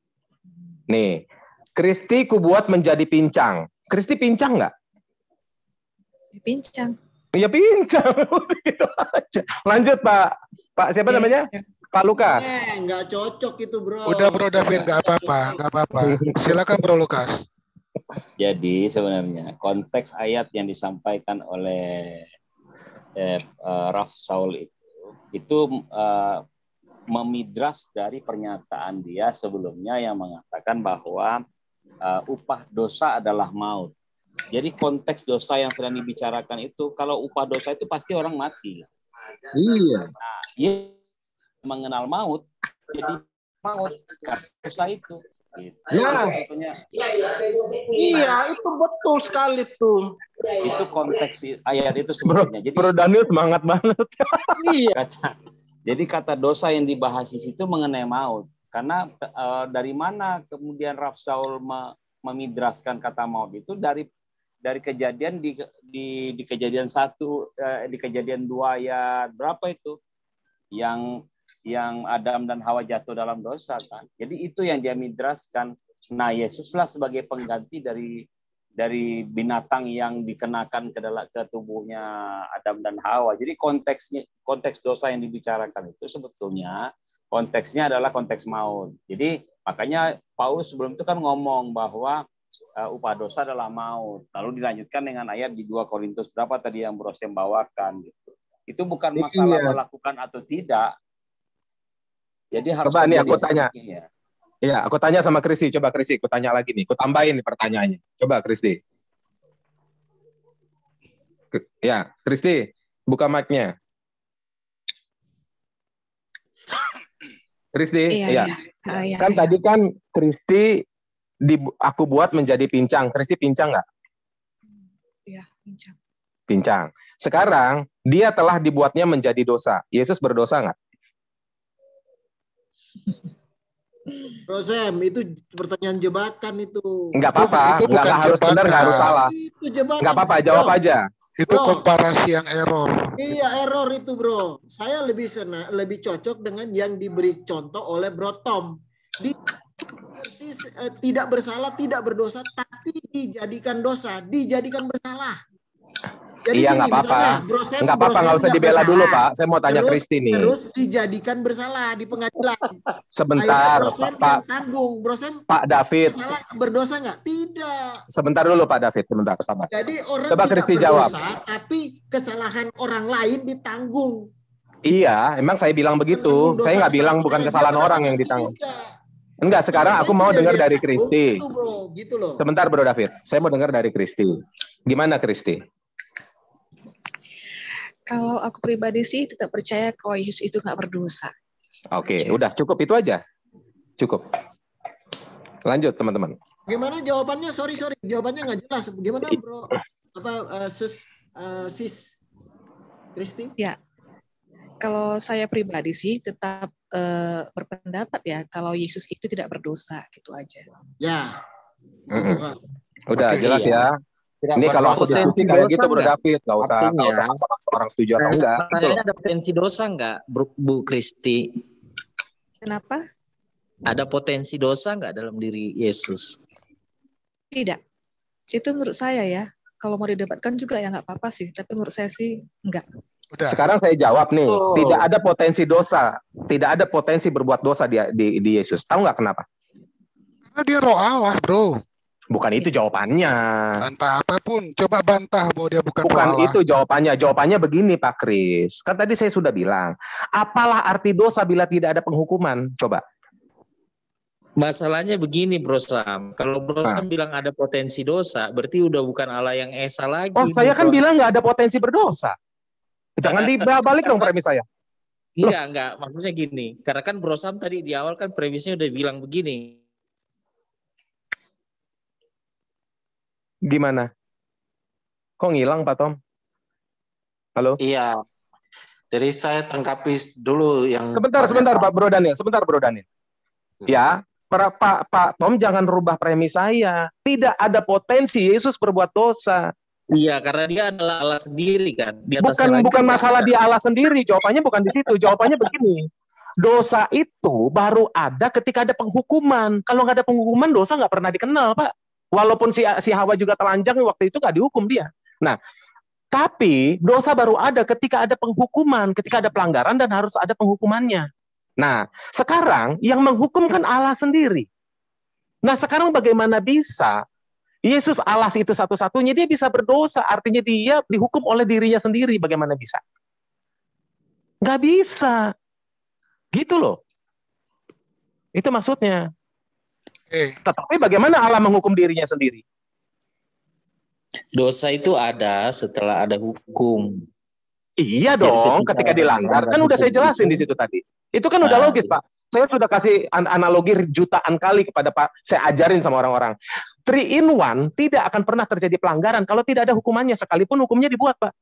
Nih, Kristi ku buat menjadi pincang. Kristi pincang nggak? Pincang. Iya pincang. gitu aja. Lanjut Pak. Pak siapa Oke, namanya? oke. Pak Lukas. Eh, nggak cocok itu bro. Udah Bro David, nggak apa-apa, nggak apa-apa. Silakan Bro Lukas. Jadi sebenarnya konteks ayat yang disampaikan oleh eh, eh, Raf Saul itu itu eh, memidras dari pernyataan dia sebelumnya yang mengatakan bahwa eh, upah dosa adalah maut. Jadi konteks dosa yang sedang dibicarakan itu kalau upah dosa itu pasti orang mati. Iya. Dia mengenal maut, jadi maut karena dosa itu. Gitu. Ya. Sebetulnya Iya, itu betul sekali tuh. itu konteks ayat itu Bro, sebetulnya. Jadi Bro Daniel semangat banget. Iya. kaca. Jadi kata dosa yang dibahas di situ mengenai maut. Karena eh, dari mana kemudian Raf Saul me- memidraskan kata maut itu dari dari kejadian di di, di kejadian satu eh, di kejadian dua ayat berapa itu yang yang Adam dan Hawa jatuh dalam dosa kan. Jadi itu yang dia midraskan. Nah Yesuslah sebagai pengganti dari dari binatang yang dikenakan ke dalam ke tubuhnya Adam dan Hawa. Jadi konteksnya konteks dosa yang dibicarakan itu sebetulnya konteksnya adalah konteks maut. Jadi makanya Paulus sebelum itu kan ngomong bahwa uh, upah dosa adalah maut. Lalu dilanjutkan dengan ayat di 2 Korintus berapa tadi yang Bro Sem bawakan gitu. Itu bukan masalah Iya. melakukan atau tidak. Jadi harus Coba nih aku tanya. sepertinya. Iya, aku tanya sama Kristi. Coba Kristi, aku tanya lagi nih. Aku tambahin nih pertanyaannya. Coba Kristi. Ya, Kristi, buka mic-nya. Kristi, Iya, ya. iya. Iya, Kan iya. tadi kan Kristi di aku buat menjadi pincang. Kristi pincang nggak? Iya, pincang. Pincang. Sekarang dia telah dibuatnya menjadi dosa. Yesus berdosa nggak? Bro Sam, itu pertanyaan jebakan itu. Nggak apa-apa. itu Nggak bukan nggak harus benar, nggak harus salah. Itu jebakan. Nggak apa-apa, Bro. jawab aja. Itu Bro. komparasi yang error. Iya error itu bro. Saya lebih sena, lebih cocok dengan yang diberi contoh oleh Bro Tom. Di persis eh, tidak bersalah, tidak berdosa, tapi dijadikan dosa, dijadikan bersalah. Iya, nggak apa-apa. Nggak apa-apa, nggak usah dibela dulu, bersalah. Pak. Saya mau tanya Kristi nih. Terus dijadikan bersalah di pengadilan. Sebentar, Pak, Pak, tanggung. Bro Sam Pak David. bersalah, berdosa nggak? Tidak. Sebentar dulu, Pak David. Sebentar, sabar. Jadi orang Coba tidak Kristi berdosa, jawab. tapi kesalahan orang lain ditanggung. Iya, emang saya bilang begitu. Saya nggak bilang bukan kesalahan orang yang ditanggung. tidak. Enggak, sekarang aku mau dengar dari Kristi. Gitu, bro. Gitu loh. Sebentar, Bro David. Saya mau dengar dari Kristi. Gimana, Kristi? Kalau aku pribadi sih tetap percaya kalau Yesus itu nggak berdosa. Oke, udah cukup itu aja. Cukup. Lanjut, teman-teman. Gimana jawabannya? Sorry, sorry. Jawabannya nggak jelas. Gimana, bro? Apa, eh, sis, eh, sis? Kristi? Kalau saya pribadi sih tetap eh, berpendapat ya kalau Yesus itu tidak berdosa gitu aja. Ya. Gitu, Kak. Udah Oke, jelas iya. ya. Tidak Ini kalau aku diskusi kayak gitu, Bro nggak? David. Nggak usah, nggak Artinya- usah orang setuju atau enggak. Gitu loh. Pertanyaannya ada potensi dosa nggak, Bu, Bu Kristi? Kenapa? Ada potensi dosa nggak dalam diri Yesus? Tidak. Itu menurut saya ya. Kalau mau didebatkan juga ya nggak apa-apa sih. Tapi menurut saya sih enggak. Udah. Sekarang saya jawab nih, Oh. tidak ada potensi dosa, tidak ada potensi berbuat dosa di, di, di Yesus. Tahu nggak kenapa? Karena dia roh Allah, bro. Bukan itu jawabannya. Entah apa pun. Coba bantah bahwa dia bukan, Bukan Allah. itu jawabannya. Jawabannya begini, Pak Kris. Kan tadi saya sudah bilang, apalah arti dosa bila tidak ada penghukuman? Coba. Masalahnya begini, Bro Sam. Kalau Bro Sam bilang ada potensi dosa, berarti udah bukan Allah yang esa lagi. Oh, saya kan Bro. bilang nggak ada potensi berdosa. Jangan dibalik dong premis saya. Iya, enggak. Maksudnya gini. Karena kan Bro Sam tadi di awal kan premisnya udah bilang begini. Gimana? Kok ngilang, Pak Tom? Halo? Iya. Jadi saya tangkapi dulu yang Sebentar, sebentar, Pak Bro Daniel. Sebentar, Bro Daniel. Ya, para- Pak, Pak Tom jangan rubah premis saya. Tidak ada potensi Yesus berbuat dosa. Iya, karena dia adalah Allah sendiri kan. Di Bukan bukan masalah dia Allah sendiri. Jawabannya bukan di situ. Jawabannya begini. Dosa itu baru ada ketika ada penghukuman. Kalau nggak ada penghukuman, dosa nggak pernah dikenal, Pak. Walaupun si, si Hawa juga telanjang waktu itu nggak dihukum dia. Nah, tapi dosa baru ada ketika ada penghukuman, ketika ada pelanggaran dan harus ada penghukumannya. Nah, sekarang yang menghukum kan Allah sendiri. Nah, sekarang bagaimana bisa Yesus Allah itu satu-satunya dia bisa berdosa, artinya dia dihukum oleh dirinya sendiri. Bagaimana bisa? Nggak bisa. Gitu loh. Itu maksudnya. Eh, Tetapi bagaimana Allah menghukum dirinya sendiri? Dosa itu ada setelah ada hukum. Iya Jadi dong, ketika ketika dilanggar kan udah saya jelasin di situ tadi. Itu kan udah Nah, logis, Pak. Saya sudah kasih an- analogi jutaan kali kepada Pak. Saya ajarin sama orang-orang. Three in one tidak akan pernah terjadi pelanggaran kalau tidak ada hukumannya sekalipun hukumnya dibuat, Pak.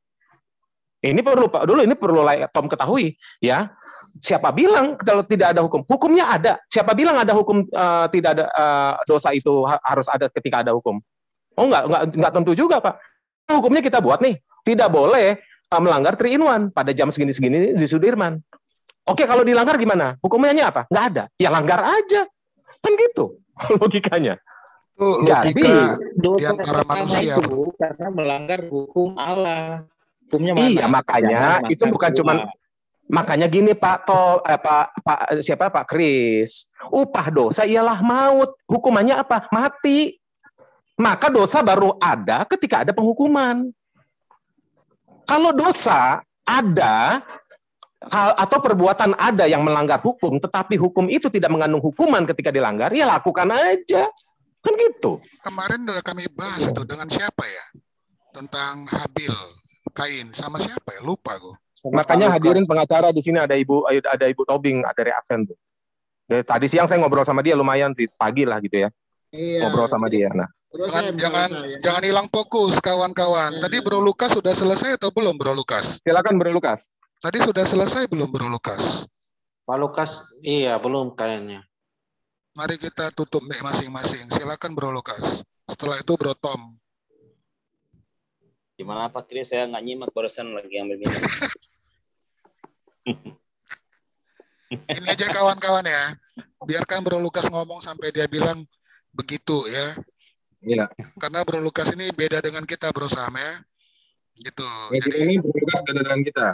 Ini perlu Pak dulu ini perlu Tom ketahui ya. Siapa bilang kalau tidak ada hukum? Hukumnya ada. Siapa bilang ada hukum eh, tidak ada eh, dosa itu ha- harus ada ketika ada hukum? Oh enggak, enggak, enggak tentu juga, Pak. Hukumnya kita buat nih. Tidak boleh uh, melanggar 3 in 1 pada jam segini-segini di Sudirman. Oke, kalau dilanggar gimana? Hukumnya apa? Nggak ada. Ya langgar aja. Kan gitu logikanya. itu Jadi, logika Dosa di antara manusia, itu karena melanggar hukum Allah. Hukumnya mana? Iya, makanya Jangan itu bukan buah. Makanya gini Pak Tol eh, Pak Pak siapa Pak Kris. Upah dosa ialah maut. Hukumannya apa? Mati. Maka dosa baru ada ketika ada penghukuman. Kalau dosa ada atau perbuatan ada yang melanggar hukum, tetapi hukum itu tidak mengandung hukuman ketika dilanggar, ya lakukan aja. Kan gitu. kemarin udah kami bahas itu dengan siapa ya? Tentang Habil, Kain, sama siapa ya? Lupa gue. Makanya hadirin pengacara di sini ada Ibu ada Ibu Tobing dari Aksen tuh. Dari tadi siang saya ngobrol sama dia lumayan sih pagi lah gitu ya. Iya. Ngobrol sama dia. Nah, Jangan jangan Bro Sam, ya. jangan hilang fokus kawan-kawan. Ya. Tadi Bro Lukas sudah selesai atau belum Bro Lukas? silakan Bro Lukas. Tadi sudah selesai belum Bro Lukas? Pak Lukas, iya belum kayaknya. Mari kita tutup mic masing-masing. Silakan Bro Lukas. Setelah itu Bro Tom. Gimana Pak Kris? Saya nggak nyimak barusan lagi ambil minum. Ini aja kawan-kawan ya. Biarkan Bro Lukas ngomong sampai dia bilang begitu ya. Iya. Karena Bro Lukas ini beda dengan kita Bro Sam ya. Gitu. Ya, kita Jadi ini berbeda beda dengan kita.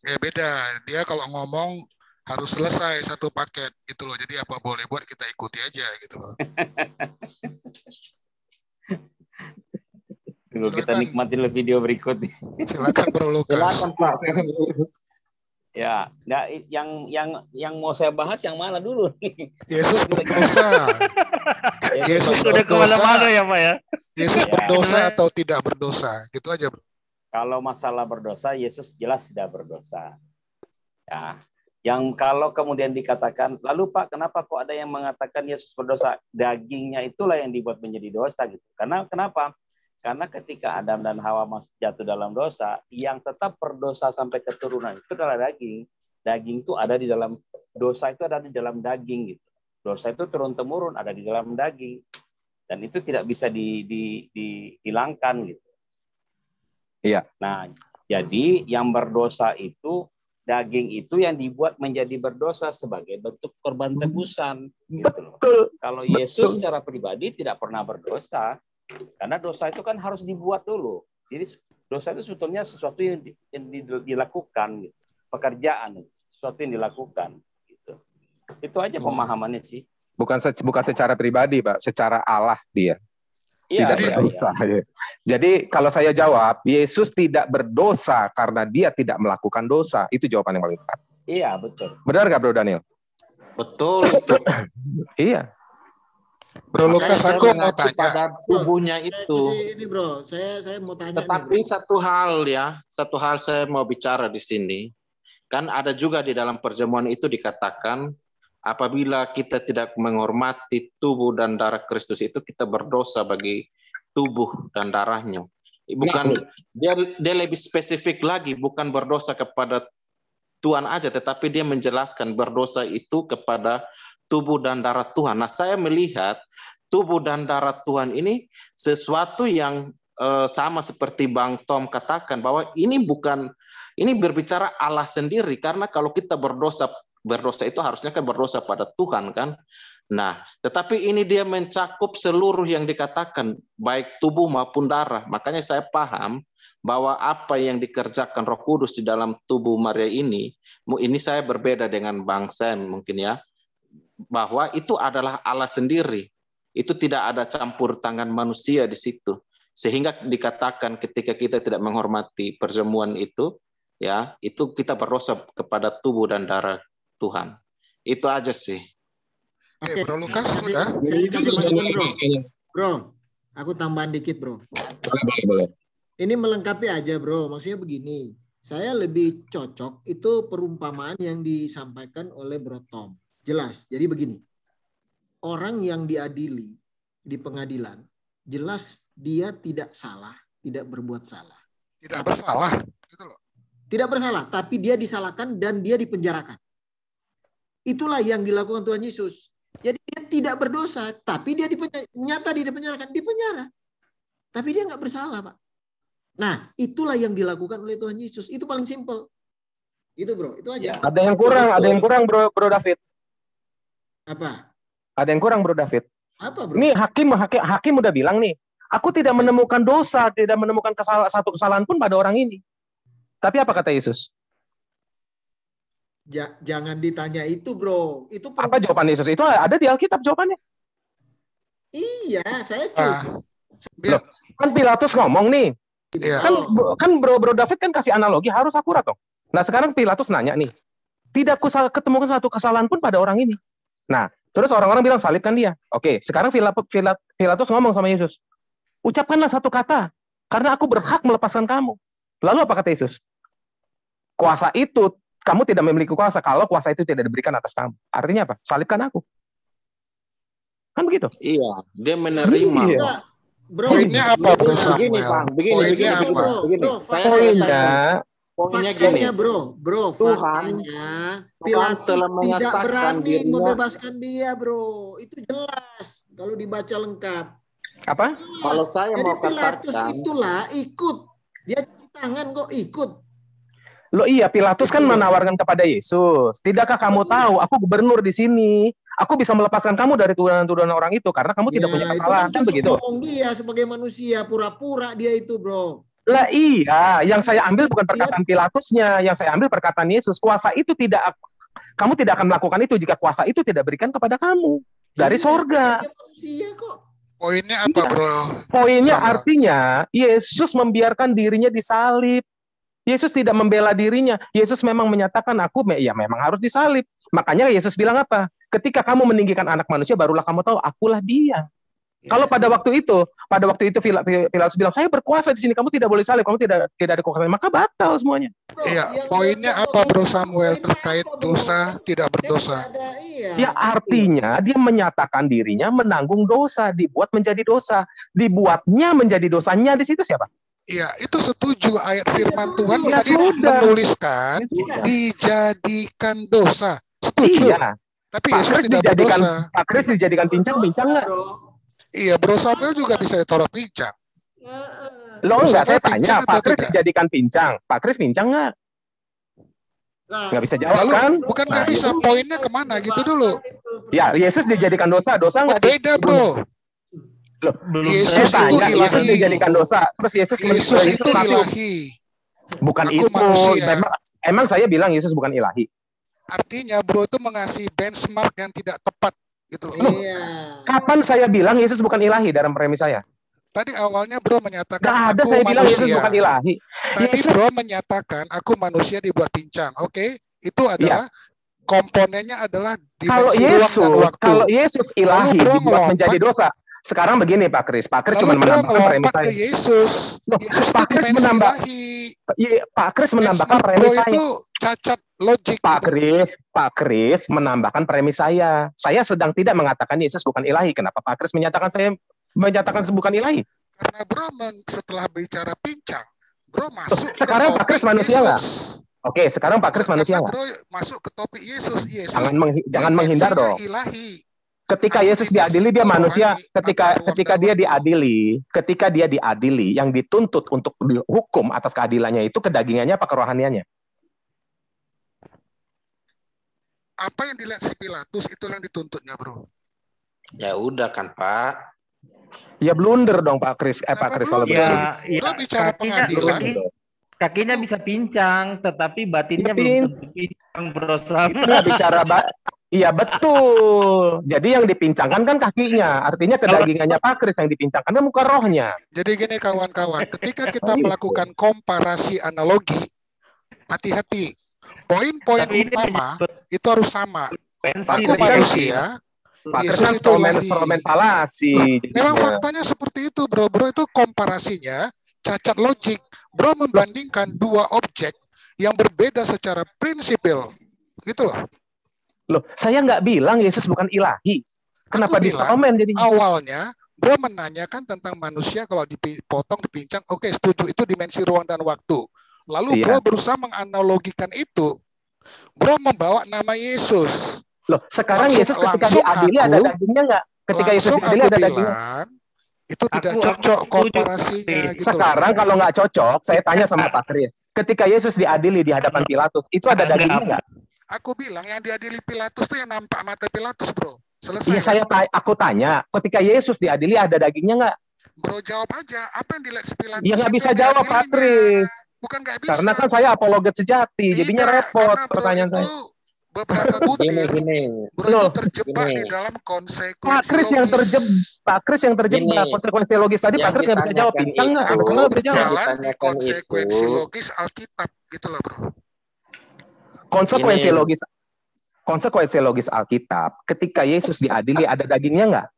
ya beda. Dia kalau ngomong harus selesai satu paket gitu loh. Jadi apa boleh buat kita ikuti aja gitu loh. Tunggu kita Silakan. nikmati dulu video berikut. Silakan Bro Lukas. Silakan Pak. Ya, nggak yang yang yang mau saya bahas yang mana dulu nih? Yesus berdosa. Yesus Sudah berdosa. ke mana-mana ya Pak ya. Yesus Ya. berdosa atau tidak berdosa. Gitu aja Bro. Kalau masalah berdosa, Yesus jelas tidak berdosa. Ya. Yang kalau kemudian dikatakan, lalu Pak, kenapa kok ada yang mengatakan Yesus berdosa? Dagingnya itulah yang dibuat menjadi dosa gitu. Karena kenapa? Karena ketika Adam dan Hawa masuk jatuh dalam dosa, yang tetap berdosa sampai keturunan itu adalah daging. Daging itu ada di dalam dosa itu ada di dalam daging gitu. Dosa itu turun temurun ada di dalam daging dan itu tidak bisa di, di, dihilangkan gitu. Iya. Nah, jadi yang berdosa itu daging itu yang dibuat menjadi berdosa sebagai bentuk korban tebusan. Gitu loh. Betul. Kalau Betul. Yesus secara pribadi tidak pernah berdosa, karena dosa itu kan harus dibuat dulu. Jadi dosa itu sebetulnya sesuatu yang, di- yang di- dilakukan, gitu. pekerjaan, sesuatu yang dilakukan. Gitu. Itu aja pemahamannya sih. Bukan se- bukan secara pribadi, Pak, secara Allah dia Iya, tidak Jadi- iya, iya. berdosa. ya. Jadi kalau saya jawab, Yesus tidak berdosa karena dia tidak melakukan dosa. Itu jawaban yang paling tepat. Iya, betul. Benar nggak, Bro Daniel? Betul itu. Iya. Bro Lukas saya aku mau tanya. pada tubuhnya Saya- itu. saya- ini bro, saya saya mau tanya Tetapi nih, bro. satu hal ya, satu hal saya mau bicara di sini. Kan ada juga di dalam perjamuan itu dikatakan apabila kita tidak menghormati tubuh dan darah Kristus itu kita berdosa bagi tubuh dan darahnya. Bukan dia dia lebih spesifik lagi bukan berdosa kepada Tuhan aja tetapi dia menjelaskan berdosa itu kepada tubuh dan darah Tuhan. Nah, saya melihat tubuh dan darah Tuhan ini sesuatu yang eh, sama seperti Bang Tom katakan bahwa ini bukan ini berbicara Allah sendiri karena kalau kita berdosa berdosa itu harusnya kan berdosa pada Tuhan kan. Nah, tetapi ini dia mencakup seluruh yang dikatakan baik tubuh maupun darah. Makanya saya paham bahwa apa yang dikerjakan Roh Kudus di dalam tubuh Maria ini, ini saya berbeda dengan Bang Sam mungkin ya, bahwa itu adalah Allah sendiri. Itu tidak ada campur tangan manusia di situ. Sehingga dikatakan ketika kita tidak menghormati perjamuan itu, ya, itu kita berdosa kepada tubuh dan darah Tuhan. Itu aja sih. Oke, Bro Lukas sudah. bro. Bro, aku tambahan dikit bro. Boleh, boleh, boleh. Ini melengkapi aja bro. Maksudnya begini, saya lebih cocok itu perumpamaan yang disampaikan oleh Bro Tom. Jelas. Jadi begini, orang yang diadili di pengadilan, jelas dia tidak salah, tidak berbuat salah. Tidak bersalah. Gitu loh. Tidak bersalah, tapi dia disalahkan dan dia dipenjarakan. Itulah yang dilakukan Tuhan Yesus. Jadi dia tidak berdosa, tapi dia dipenjara, nyata dia dipenjarakan, di penjara. Tapi dia nggak bersalah, Pak. Nah, itulah yang dilakukan oleh Tuhan Yesus. Itu paling simpel. Itu, Bro. Itu aja. Ya. Ada yang kurang, ada yang kurang, Bro, Bro David. Apa? Ada yang kurang, Bro David. Apa, Bro? Nih hakim hakim, hakim udah bilang nih, aku tidak menemukan dosa, tidak menemukan kesalahan satu kesalahan pun pada orang ini. Tapi apa kata Yesus? Ja- jangan ditanya itu, Bro. Itu per- Apa jawaban Yesus? Itu ada di Alkitab jawabannya. Iya, saya Ah, cukup. biar, Kan Pilatus ngomong nih, ya. kan kan Bro Bro David kan kasih analogi harus akurat dong. Nah sekarang Pilatus nanya nih, tidak kusal- ketemu satu kesalahan pun pada orang ini. Nah terus orang-orang bilang salibkan dia. Oke, sekarang Pila- Pila- Pilatus ngomong sama Yesus, ucapkanlah satu kata, karena aku berhak melepaskan kamu. Lalu apa kata Yesus? Kuasa itu kamu tidak memiliki kuasa kalau kuasa itu tidak diberikan atas kamu. Artinya apa? Salibkan aku. Kan begitu? Iya, dia menerima. Iya. Bro. Poinnya apa, Bro Begini, Samuel? Bang, begini, Poinnya begini, apa? begini, begini. Bro, Saya, saya, Poinnya saya- poinnya gini. Faktanya, Bro. Bro, Tuhan- faktanya Tuhan telah tidak mengesahkan berani dirinya. membebaskan dia, Bro. Itu jelas kalau dibaca lengkap. apa? Kalau saya Jadi mau Pilatus katakan, itulah ikut Dia cuci tangan kok ikut. Loh iya, Pilatus kan menawarkan kepada Yesus, "Tidakkah kamu tahu aku gubernur di sini? Aku bisa melepaskan kamu dari tuduhan-tuduhan orang itu karena kamu tidak Ya, punya itu kesalahan." Kan begitu. ngomong dia sebagai manusia pura-pura dia itu, Bro. Lah iya, yang saya ambil bukan perkataan Pilatusnya, yang saya ambil perkataan Yesus. Kuasa itu tidak kamu tidak akan melakukan itu jika kuasa itu tidak berikan kepada kamu dari Iya, sorga. Manusia kok. Poinnya apa, Iya. bro? Poinnya Sama. artinya Yesus membiarkan dirinya disalib. Yesus tidak membela dirinya. Yesus memang menyatakan aku ya memang harus disalib. Makanya Yesus bilang apa? Ketika kamu meninggikan anak manusia barulah kamu tahu akulah dia. Kalau pada waktu itu, pada waktu itu Pila- Pilatus bilang saya berkuasa di sini, kamu tidak boleh salib, kamu tidak tidak ada kekuasaan, maka batal semuanya. Bro, Iya, poinnya apa, bro Samuel terkait apa, bro? dosa tidak berdosa? iya. Ya artinya dia menyatakan dirinya menanggung dosa, dibuat menjadi dosa, dibuatnya menjadi dosanya di situ siapa? Iya, itu setuju ayat firman setuju. Tuhan Ya tadi sudah. menuliskan Ya dijadikan dosa. Setuju. Iya, Tapi Pak Yesus tidak dijadikan berdosa. Pak Kris dijadikan pincang-pincang nggak? Bro. Iya, Bro Samuel juga bisa ditaruh pincang. Heeh. Lo enggak, saya pincang tanya, Pak Kris tidak? dijadikan pincang. Pak Kris pincang nggak? Nah, Nggak bisa jawab, Lalu kan? bukan Nah, nggak bisa, itu. poinnya ke mana gitu dulu. Ya, Yesus dijadikan dosa, dosa Oh, nggak? beda, Bro. Loh, Belum Yesus saya itu tanya, ilahi. Yesus dijadikan dosa. Terus Yesus Yesus Yesus itu ilahi. Bukan Aku itu. manusia. Memang, emang saya bilang Yesus bukan ilahi. Artinya, Bro itu mengasih benchmark yang tidak tepat gitu loh. Iya. Kapan saya bilang Yesus bukan ilahi dalam premis saya? Tadi awalnya Bro menyatakan Gak ada aku saya bilang Yesus bukan ilahi. Tadi Yesus- Bro menyatakan aku manusia dibuat pincang. Oke, itu Iya. adalah komponennya adalah Kalau dimensi ruang Yesus, waktu. kalau Yesus ilahi Bro dibuat ngelompat- menjadi dosa. Sekarang begini Pak Kris, Pak Kris Lalu cuma menambahkan premis saya. Yesus. Loh, Yesus itu Pak Kris menambah- ilahi. Pak Kris menambahkan premis saya. itu cacat logik. Pak. Kris, Pak Kris menambahkan premis saya. Saya sedang tidak mengatakan Yesus bukan ilahi. Kenapa Pak Kris menyatakan saya menyatakan bukan ilahi? Karena Bro setelah bicara pincang, Bro masuk sekarang Pak Kris manusia nggak? Oke, sekarang Pak Kris manusia nggak? Bro masuk ke topik Yesus. Yesus Jangan menghi- jangan menghindar dong. Ilahi. Ketika Yesus diadili dia manusia. Ketika ketika dia diadili, ketika dia diadili, yang dituntut untuk dihukum atas keadilannya itu kedagingannya apa kerohaniannya? Apa yang dilihat si Pilatus itu yang dituntutnya, Bro. Ya udah kan Pak. Ya blunder dong Pak Kris. Eh Pak Kris kalau. Ya, ya Lo bicara kakinya, pengadilan. kaki- kakinya bisa pincang, tetapi batinnya Ya, belum pincang, Bro Sam. Itu nggak bicara ba Iya betul. Jadi yang dipincangkan kan kakinya. Artinya kedagingannya Pak Kris yang dipincangkan kan bukan rohnya. Jadi gini kawan-kawan, ketika kita Gitu. melakukan komparasi analogi, hati-hati. Poin-poin utama itu harus sama. Aku manusia, Pak Kris Yesus itu falasi. Memang faktanya seperti itu, bro. Bro itu komparasinya cacat logik. Bro membandingkan dua objek yang berbeda secara prinsipil. Gitu loh. Loh, saya nggak bilang Yesus bukan ilahi. Kenapa Aku di bilang, jadi? Awalnya, bro menanyakan tentang manusia kalau dipotong, dipincang. Oke, setuju. Itu dimensi ruang dan waktu. Lalu Iya. bro berusaha menganalogikan itu. Bro membawa nama Yesus. Loh, sekarang Langsung- Yesus ketika diadili aku- ada dagingnya nggak? Ketika Yesus diadili aku ada dagingnya. itu tidak Aku- aku cocok komparasinya. Gitu loh. Sekarang kalau nggak cocok, saya tanya sama Pak Kris. Ketika Yesus diadili di hadapan Pilatus, itu ada dagingnya nggak? Aku bilang yang diadili Pilatus itu yang nampak mata Pilatus, bro. Selesai. Iya, saya ta- aku tanya. Ketika Yesus diadili ada dagingnya nggak? Bro jawab aja. Apa yang dilihat si Pilatus? Ya nggak bisa jawab Pak. Kris. Bukan nggak bisa. Karena kan saya apologet sejati, jadinya Tidak, repot karena bro pertanyaan itu saya. beberapa Gini, butir. gini. Bro itu Loh. terjebak Gini. di dalam Pak konsekuensi Kris yang terjebak, Pak Kris yang terjebak Gini, konsekuensi logis tadi, yang Pak Kris nggak bisa jawab nggak? itu- Aku Kenapa nggak bisa jawab? berjalan di konsekuensi itu- logis Alkitab gitu loh bro. Konsekuensi Ini- logis konsekuensi logis Alkitab, ketika Yesus diadili ada dagingnya nggak?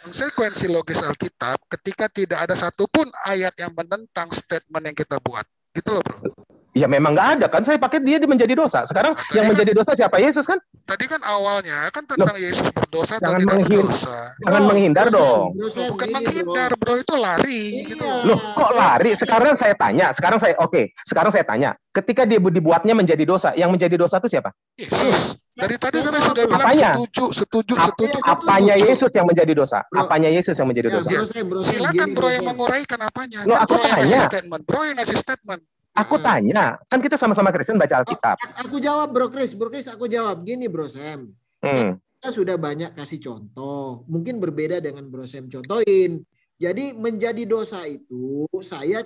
Konsekuensi logis Alkitab ketika tidak ada satupun ayat yang menentang statement yang kita buat. Gitu loh bro. Ya memang nggak ada kan saya pakai dia dia menjadi dosa. Sekarang Nah, tadi yang kan- menjadi dosa siapa? Yesus kan? Tadi kan awalnya kan tentang Yesus berdosa atau jangan tidak menghina. berdosa. Jangan menghindar Bro, dong. Bro Sam, Bukan gini, menghindar, bro itu lari gitu. Iya. Loh, kok lari? Sekarang saya tanya, sekarang saya oke, sekarang saya tanya. Ketika dia dibuatnya menjadi dosa, yang menjadi dosa itu siapa? Yesus. Dari tadi kami sudah bilang Apanya? setuju, setuju, Ap- setuju. apanya setuju. Yesus yang menjadi dosa? Bro. Apanya Yesus yang menjadi Ya, dosa? Bro Sam, Bro Silakan gini, bro yang menguraikan apanya. Loh, Kan aku bro yang ngasih tanya. statement. Bro yang ngasih statement. Aku tanya, kan kita sama-sama Kristen baca Alkitab. Aku jawab Bro Chris, Bro Chris aku jawab gini Bro Sam. Hmm. Kita sudah banyak kasih contoh, mungkin berbeda dengan Bro Sam contohin. Jadi menjadi dosa itu saya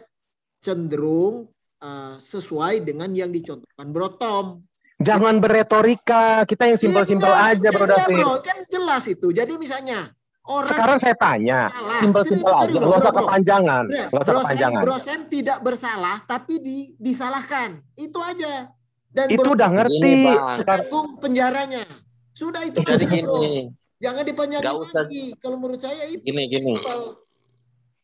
cenderung uh, sesuai dengan yang dicontohkan Bro Tom. Jangan beretorika, kita yang simpel-simpel Iya, aja, Bro iya, David. Bro, kan jelas itu. Jadi misalnya orang Sekarang saya tanya, simpel-simpel aja, nggak usah kepanjangan, nggak usah kepanjangan. Bro Sam tidak bersalah tapi di, disalahkan. Itu aja. Dan Itu udah ngerti. Gini, tanggung penjaranya. Sudah itu Jadi aja, Bro. gini, Jangan dipanjangin Nggak usah- lagi. Kalau menurut saya itu gini, gini. simpel.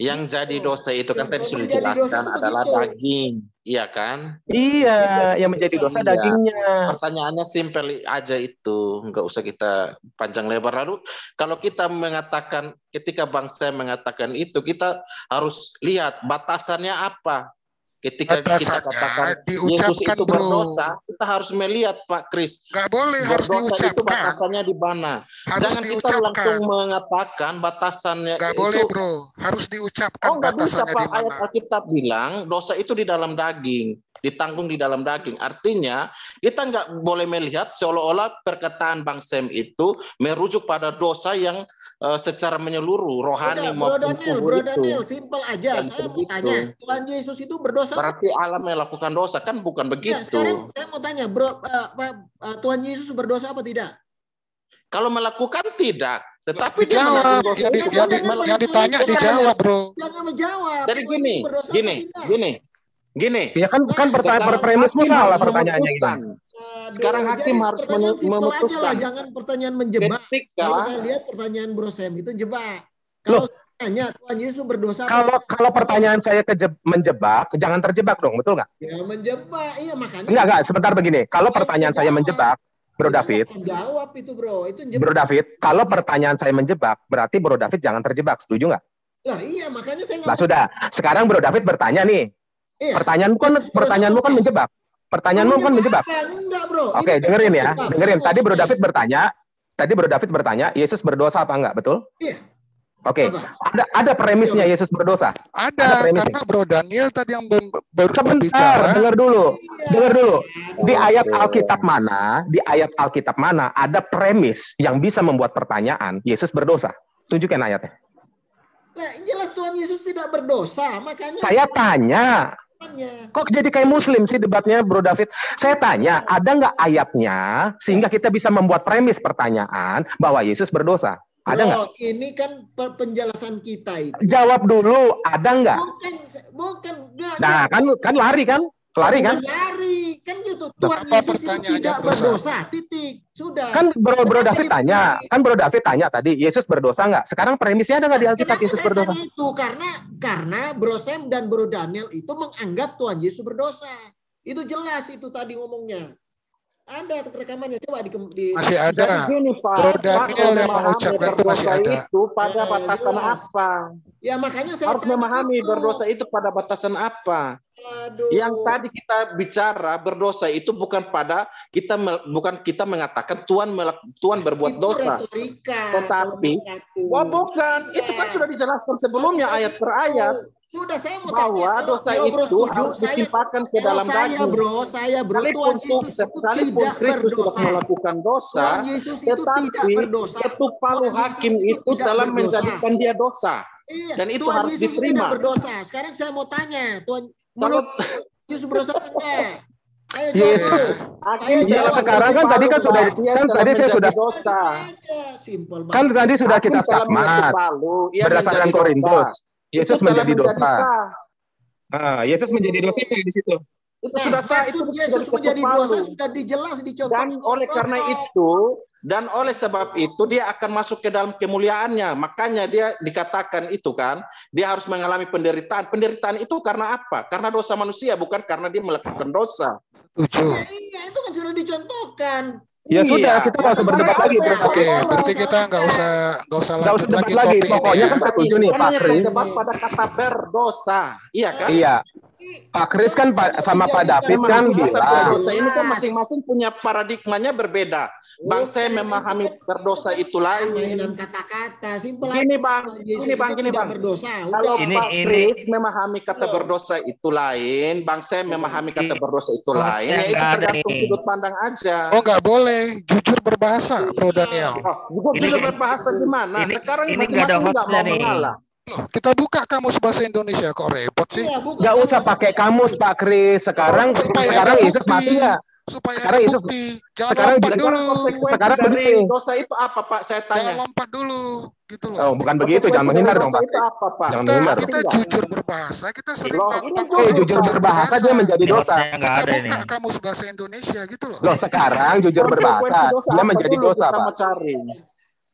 Yang jadi dosa itu kan tadi sudah dijelaskan adalah begitu. daging, iya kan? Iya, yang menjadi dosa Iya. dagingnya. Pertanyaannya simpel aja itu, nggak usah kita panjang lebar. Lalu kalau kita mengatakan, ketika bangsa mengatakan itu, kita harus lihat batasannya apa. Ketika kita katakan Yesus itu bro. berdosa, kita harus melihat Pak Kris, Nggak boleh, harus berdosa itu diucapkan. batasannya di mana. Harus Jangan kita diucapkan. langsung mengatakan batasannya Nggak itu boleh bro, harus diucapkan Oh nggak bisa Pak, di mana. ayat Alkitab bilang dosa itu di dalam daging, ditanggung di dalam daging. Artinya kita nggak boleh melihat seolah-olah perkataan Bang Sem itu merujuk pada dosa yang eh, secara menyeluruh rohani Udah, Bro maupun Daniel, tubuh Bro itu. Daniel, simpel aja. Dan Saya mau tanya, Tuhan Yesus itu berdosa? Berarti Allah melakukan dosa kan bukan Ya, begitu. sekarang saya mau tanya, Bro, Pak, eh, Tuhan Yesus berdosa apa tidak? Kalau melakukan tidak, tetapi Dijawab, dosa yang, yang, melakukan- yang ditanya dijawab bro. Jangan menjawab. Jadi gini, gini, gini, gini. Ya kan kan pertanyaan Sekarang premismu hakim salah pertanyaannya memutuskan. gimana? Aduh, Sekarang hakim jadi harus pertanyaan menu- memutuskan. lah, jangan pertanyaan menjebak. Ketika Kalau saya lihat pertanyaan Bro Sam itu jebak. Kalau saya tanya Tuhan Yesus berdosa Kalau tidak? kalau pertanyaan saya kejeb- menjebak, jangan terjebak dong, betul nggak? Ya menjebak, iya makanya. Enggak, enggak, sebentar begini. Kalau pertanyaan saya menjebak, Bro David, jawab itu Bro, itu jebak. Bro David, kalau pertanyaan saya menjebak, berarti Bro David jangan terjebak, setuju nggak? Lah iya makanya saya Nah nggak sudah, sekarang Bro David bertanya nih, Iya. pertanyaanmu kan pertanyaanmu kan menjebak, pertanyaanmu kan menjebak. Enggak bro. Oke, Ini dengerin ya, dengerin. Tadi Bro. David bertanya, tadi Bro David bertanya, Yesus berdosa apa enggak, betul? Iya. Oke, Apa? ada ada premisnya Yesus berdosa. Ada Ada, premisnya. karena bro Daniel tadi yang ber- ber- Sebentar, berbicara. dengar dulu. Iya. Dengar dulu. Di ayat Alkitab mana, di ayat Alkitab mana ada premis yang bisa membuat pertanyaan Yesus berdosa? Tunjukkan ayatnya. Lah jelas Tuhan Yesus tidak berdosa, makanya Saya tanya. Kok jadi kayak Muslim sih debatnya, Bro David? Saya tanya, ada nggak ayatnya sehingga kita bisa membuat premis pertanyaan bahwa Yesus berdosa? Ada nggak? Ini kan penjelasan kita itu. Jawab dulu, ada nggak? Bukan, bukan, enggak, Nah, kan kan lari kan? Lari kan? Lari, gitu. Tuhan apa Yesus itu tidak berdosa, titik. Sudah. Kan Bro, Bro David tanya, kan Bro David tanya tadi, Yesus berdosa nggak? Sekarang premisnya ada nggak di Alkitab Kenapa Yesus saya berdosa? tanya itu? Karena karena Bro Sam dan Bro Daniel itu menganggap Tuhan Yesus berdosa. Itu jelas itu tadi ngomongnya. Ada rekamannya coba di, di Masih ada. gini Pak, Bro Pak Daniel kalau yang memahami mengucapkan itu masih berdosa ada. itu pada Eh, batasan jelas. apa? Ya makanya saya Harus memahami itu. berdosa itu pada batasan apa? Aduh. Yang tadi kita bicara berdosa itu bukan pada kita bukan kita mengatakan Tuhan melak- Tuhan berbuat Itu dosa. retorika, Tetapi-. Wah bukan, Bisa. itu kan sudah dijelaskan sebelumnya Tapi ayat per ayat Sudah saya mau bahwa dosa bro itu setuju, harus saya- ditimpakan ke dalam saya daging. bro, saya bro, Sekalipun, Tuhan Yesus itu sekalipun Kristus sudah melakukan dosa, tetapi ketuk palu hakim itu dalam berdosa. menjadikan dia dosa. Iya, Dan itu Tuhan harus Yesus diterima. Tidak berdosa. Sekarang saya mau tanya, Tuhan menurut Yesus berdosa apa enggak? Ayo Iya. hakim Iya, sekarang kan tadi kan sudah- kan tadi saya sudah- dosa. Kan tadi sudah kita ia berdasarkan Korintus. Dosa. Yesus Itu menjadi menjadi dosa. sah. Ah, Yesus menjadi dosa di situ? Itu Nah, sudah sah, itu sudah Yesus diketuk menjadi dosa sudah dijelas dicontoh. Dan oleh karena itu, Dan oleh sebab itu dia akan masuk ke dalam kemuliaannya. Makanya dia dikatakan itu kan, dia harus mengalami penderitaan. Penderitaan itu karena apa? Karena dosa manusia, bukan karena dia melakukan dosa. Setuju. Iya, itu kan sudah dicontohkan. Ya Iya. sudah, kita nggak usah berdebat lagi. Oke, berarti kita nggak usah nggak usah usah lanjut debat lagi lagi. ini Pokoknya ya. kan setuju nih Pak Makanya Kris. pada kata berdosa. Iya kan? Iya. Pak Kris kan Pak- sama Pak David kan bilang. berdosa ini kan masing-masing punya paradigmanya berbeda. Bang saya memahami berdosa itu lain. Mainan kata-kata, simpel Gini aja. bang, Yesus gini bang, gini tidak bang. berdosa. Kalau. Ini- Pak ini- Kris memahami kata berdosa itu lain, Bang Sam memahami kata berdosa itu lain, ya itu tergantung sudut pandang aja. Oh nggak boleh, jujur berbahasa, Bro Daniel. Oh, Ini- bisa berbahasa gimana? ini- Sekarang ini nggak ada masing-masing nggak mau nih. mengalah. Loh, kita buka kamus bahasa Indonesia kok repot sih? Bukan. Nggak usah pakai kamus Pak Kris. Sekarang Supaya sekarang ada Yesus bukti. mati ya. Supaya Sekarang ada Yesus- bukti. Jangan sekarang lompat dulu. Sekarang dari begini. dosa itu apa Pak? Saya Jangan tanya. lompat dulu, gitu loh. Oh, bukan begitu. Jangan menghindar dong dosa Pak. itu apa Pak? Jangan Kita, menghindar. kita jujur berbahasa, kita sering Loh, ini Eh, jujur berbahasa dia menjadi Ini dosa. Kita ada nih. buka kamus bahasa Indonesia gitu loh. Loh sekarang jujur berbahasa dia menjadi dosa kita Pak. mau cari.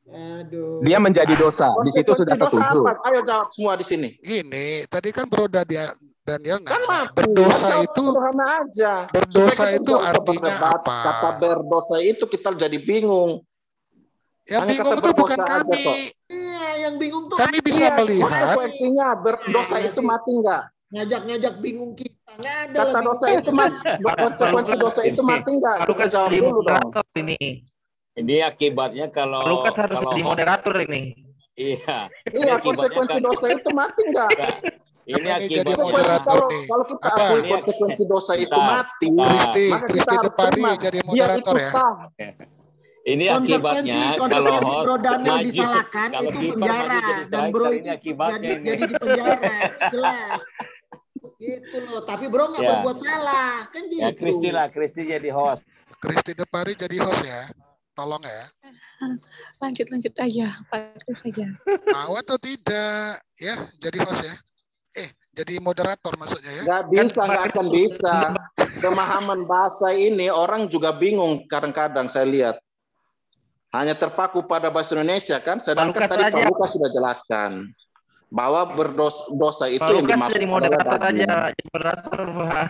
Aduh. Dia menjadi dosa. Di situ sudah apa? Ayo jawab semua di sini. Gini, tadi kan Bro Daniel, Daniel Kan nanya, mati. berdosa itu sederhana aja. berdosa itu artinya berdebat. apa? Kata berdosa itu kita jadi bingung. Yang Hanya bingung kata itu bukan kami. Iya, yang bingung tuh Kami bisa melihat konsekuensinya berdosa itu mati enggak? ngajak-ngajak bingung kita. Nggak ada Kata dosa itu mati. Konsekuensi dosa itu mati enggak? Kita jawab dulu dong. ini. Ini akibatnya kalau Lukas harus kalau jadi host- moderator ini. iya. Iya, konsekuensi akibatnya dosa itu mati enggak? kan- Ini Ini jadi akibatnya kalau kalau kita Apa? akui konsekuensi dosa itu mati, bentar. Kristi, maka kita Kristi harus Depari terima jadi dia moderator itu ya. sah. ini Konsekuensi, akibatnya kalau konsekuensi host Bro Daniel maju disalahkan kalau itu penjara maju jadi dan Bro itu ini akibatnya jadi, ini. jadi di penjara jelas gitu loh tapi Bro nggak Ya. berbuat salah kan gitu Ya Kristi lah, Kristi jadi host. Kristi Depari jadi host ya. Tolong ya. Lanjut lanjut aja, Pak Kris aja. Mau atau tidak? Ya, jadi host ya. Eh, jadi moderator maksudnya ya. Nggak bisa, nggak akan bisa. Pemahaman bahasa ini orang juga bingung kadang-kadang saya lihat. Hanya terpaku pada bahasa Indonesia kan, sedangkan tadi Pak aja. Lukas sudah jelaskan bahwa berdosa dosa itu Pak yang dimaksud jadi moderator aja. Moderator Pak.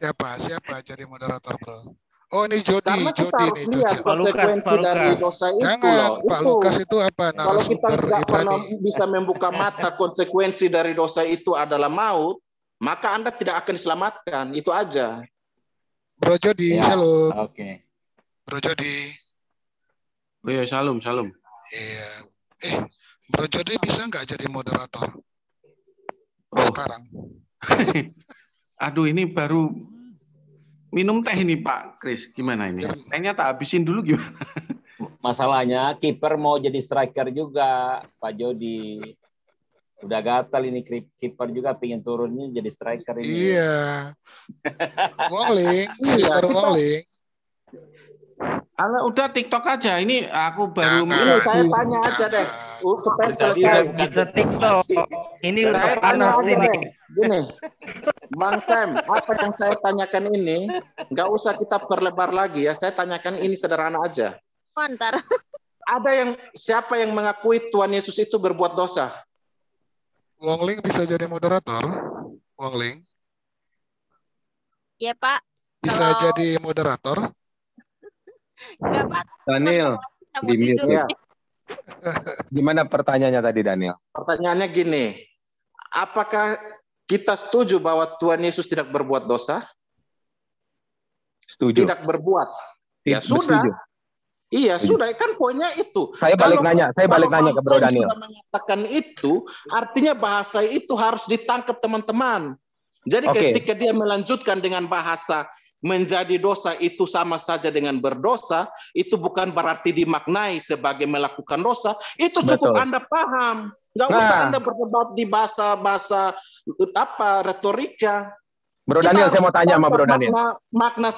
Siapa? Siapa jadi moderator, Bro? Oh, ini Jody, Karena kita Jody harus nih, lihat Jody. Konsekuensi dari dosa itu Jangan, loh. Pak Itu. Lukas itu apa? Kalau kita tidak pernah bisa membuka mata konsekuensi dari dosa itu adalah maut, maka Anda tidak akan diselamatkan. Itu aja. Bro Jody, Ya. halo. Oke. Bro Jody. Oh iya, salam, salam. Iya. Eh, Bro Jody bisa nggak jadi moderator Oh, sekarang? aduh ini baru minum teh ini Pak Kris. Gimana ini? Tehnya tak habisin dulu gimana? Masalahnya kiper mau jadi striker juga, Pak Jody. Udah gatal ini kiper juga pingin turunnya jadi striker ini. Iya. Wongling, Iya, kita- Wongling. Kalau udah TikTok aja. Ini aku baru. Ini saya tanya aja deh, Selesai. Bisa TikTok. Ini udah Saya tanya panas aja ini. gini, Bang Sam, apa yang saya tanyakan ini, nggak usah kita perlebar lagi ya. Saya tanyakan ini sederhana aja. Mantar. Ada yang siapa yang mengakui Tuhan Yesus itu berbuat dosa? Wongling bisa jadi moderator. Wongling Ya Pak. bisa Kalau- jadi moderator. Enggak Pak. Daniel, di mute. Ya, Gimana pertanyaannya tadi Daniel? pertanyaannya gini, apakah kita setuju bahwa Tuhan Yesus tidak berbuat dosa? Setuju. Tidak berbuat. Ya sudah. setuju. Iya, Setuju. sudah kan poinnya itu. Saya balik nanya, saya balik nanya ke Bro Daniel. Sudah mengatakan itu, artinya bahasa itu harus ditangkap teman-teman. Jadi Oke. ketika dia melanjutkan dengan bahasa menjadi dosa itu sama saja dengan berdosa, itu bukan berarti dimaknai sebagai melakukan dosa. Itu cukup Betul. Anda paham. Nggak usah Nah. Anda berdebat di bahasa-bahasa apa retorika. Bro Kita Daniel, saya mau tanya sama Bro Daniel. Makna, makna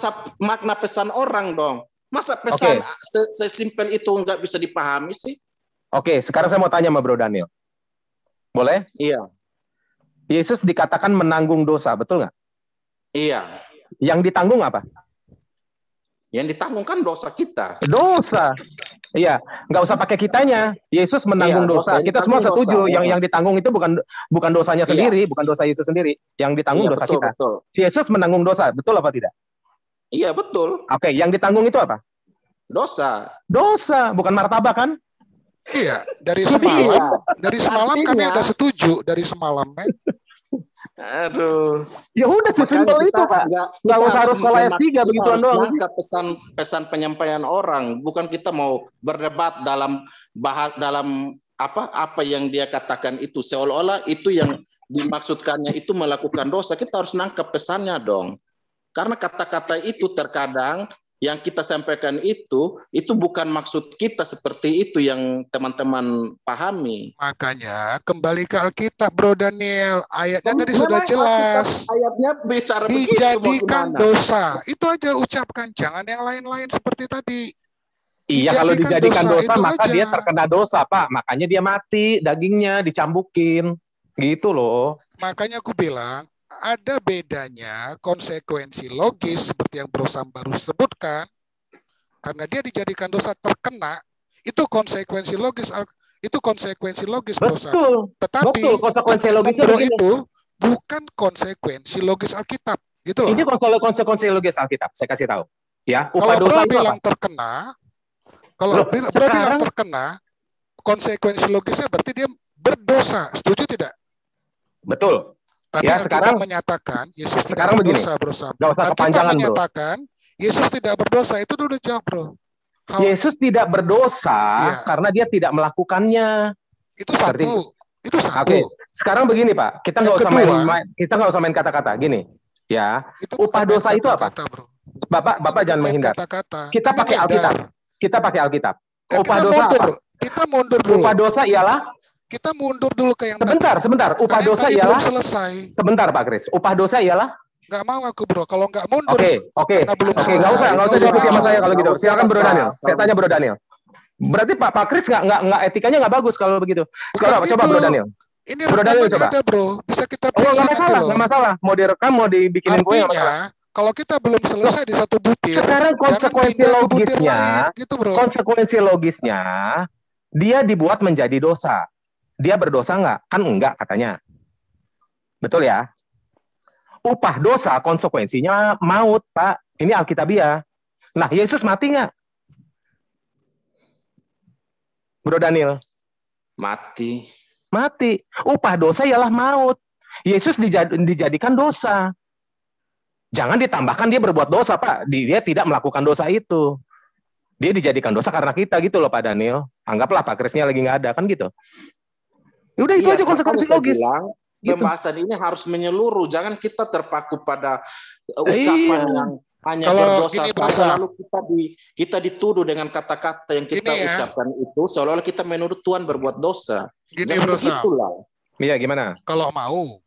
makna pesan orang dong. Masa pesan se- sesimpel itu nggak bisa dipahami sih? Oke, sekarang saya mau tanya sama Bro Daniel. Boleh? Iya, Yesus dikatakan menanggung dosa, betul nggak? iya. Yang ditanggung apa? Yang ditanggung kan dosa kita. Dosa. Iya, nggak usah pakai kitanya. Yesus menanggung Iya, dosa Kita semua setuju. dosa, Yang ya. yang ditanggung itu bukan bukan dosanya Iya. sendiri, bukan dosa Yesus sendiri. Yang ditanggung Iya, dosa betul, kita. betul. Si Yesus menanggung dosa, betul apa tidak? Iya, betul. Oke, yang ditanggung itu apa? Dosa. Dosa, bukan martabak kan? Iya, dari Iya. semalam, dari semalam kami Artinya- ada setuju dari semalam. eh. Aduh. Ya udah sesimpel kita itu, Pak. nggak- Nggak kita usah harus sekolah memak- S3 kita begituan doang nangkap pesan pesan penyampaian orang, bukan kita mau berdebat dalam bahas dalam apa apa yang dia katakan itu seolah-olah itu yang dimaksudkannya itu melakukan dosa. Kita harus nangkap pesannya dong. Karena kata-kata itu terkadang yang kita sampaikan itu itu bukan maksud kita seperti itu yang teman-teman pahami. Makanya kembali ke Alkitab, Bro Daniel. Ayatnya tadi sudah Alkitab jelas. Ayatnya bicara begitu Dijadikan gimana? dosa. Itu aja ucapkan, jangan yang lain-lain seperti tadi. Iya, kalau Dijadikan dosa, dosa, maka aja. dia terkena dosa, Pak. Makanya dia mati, dagingnya dicambukin. Gitu loh. Makanya aku bilang, ada bedanya konsekuensi logis seperti yang Bro Sam baru sebutkan. Karena dia dijadikan dosa terkena, itu konsekuensi logis. Itu konsekuensi logis, Bro Sam. Betul. Tetapi Betul, konsekuensi Bro begini. itu bukan konsekuensi logis Alkitab. Gitu loh. Ini konsekuensi konsekuensi logis Alkitab, saya kasih tahu. Ya, Kalau upah Bro dosa itu bilang apa? terkena, kalau Bro, Bro, Bro bilang sekarang- terkena, konsekuensi logisnya berarti dia berdosa. Setuju tidak? Betul. Tapi Ya, Alkitab sekarang- menyatakan Yesus sekarang tidak begini. berdosa, Bro. Nggak usah kepanjangan, Bro. menyatakan Yesus tidak berdosa. Itu udah jawab, Bro. Hal Yesus tidak berdosa Iya. karena dia tidak melakukannya. itu satu. Seperti- Itu satu. Oke, sekarang begini Pak, kita nggak usah main, main- kita nggak usah main kata-kata. Gini, ya, Itu upah dosa main itu apa? kata-kata, Bro. Bapak, Itu Bapak bukan jangan menghindar. Kata-kata. Kita pakai. Alkitab. Kita pakai Alkitab. Ya, Upah kita dosa mundur. apa? Kita mundur dulu. Upah dosa ialah Kita mundur dulu ke yang tadi. sebentar, sebentar. Upah Karena dosa ialah selesai. sebentar Pak Kris. Upah dosa ialah Nggak mau aku, Bro. Kalau nggak mundur, Oke, oke, belum oke, nggak usah, selesai. nggak usah diskusi usah sama saya kalau gitu. usah, Silakan Bro. Daniel. Saya tanya Bro Daniel. Berarti Pak Pak Kris nggak nggak nggak etikanya nggak bagus kalau begitu. Sekarang coba. Bro Daniel. Ini Bro Daniel coba. ada, Bro. Bisa kita Oh nggak masalah, nggak masalah. Mau direkam, mau dibikinin nggak masalah. Kalau kita belum selesai di satu butir, Sekarang konsekuensi logisnya, lain, gitu, Bro. konsekuensi logisnya, dia dibuat menjadi dosa. Dia berdosa nggak? Kan enggak katanya. Betul ya? Upah dosa konsekuensinya maut, Pak. Ini Alkitabiah. Nah, Yesus mati nggak? Bro Daniel, Mati. mati. Upah dosa ialah maut. Yesus dijad- dijadikan dosa. Jangan ditambahkan dia berbuat dosa, Pak. Dia tidak melakukan dosa itu. Dia dijadikan dosa karena kita gitu loh, Pak Daniel. Anggaplah Pak Krisnya lagi nggak ada, kan gitu. Ya Udah itu Iya, aja konsekuensi logis. bilang, Gitu. pembahasan ini harus menyeluruh. Jangan kita terpaku pada uh, ucapan Iya. yang hanya Kalau berdosa gini, lalu kita di kita dituduh dengan kata-kata yang kita Gini ya. ucapkan itu seolah-olah kita menuduh Tuhan berbuat dosa. Gini, Jangan Bro begitulah. Iya, gimana? Kalau mau,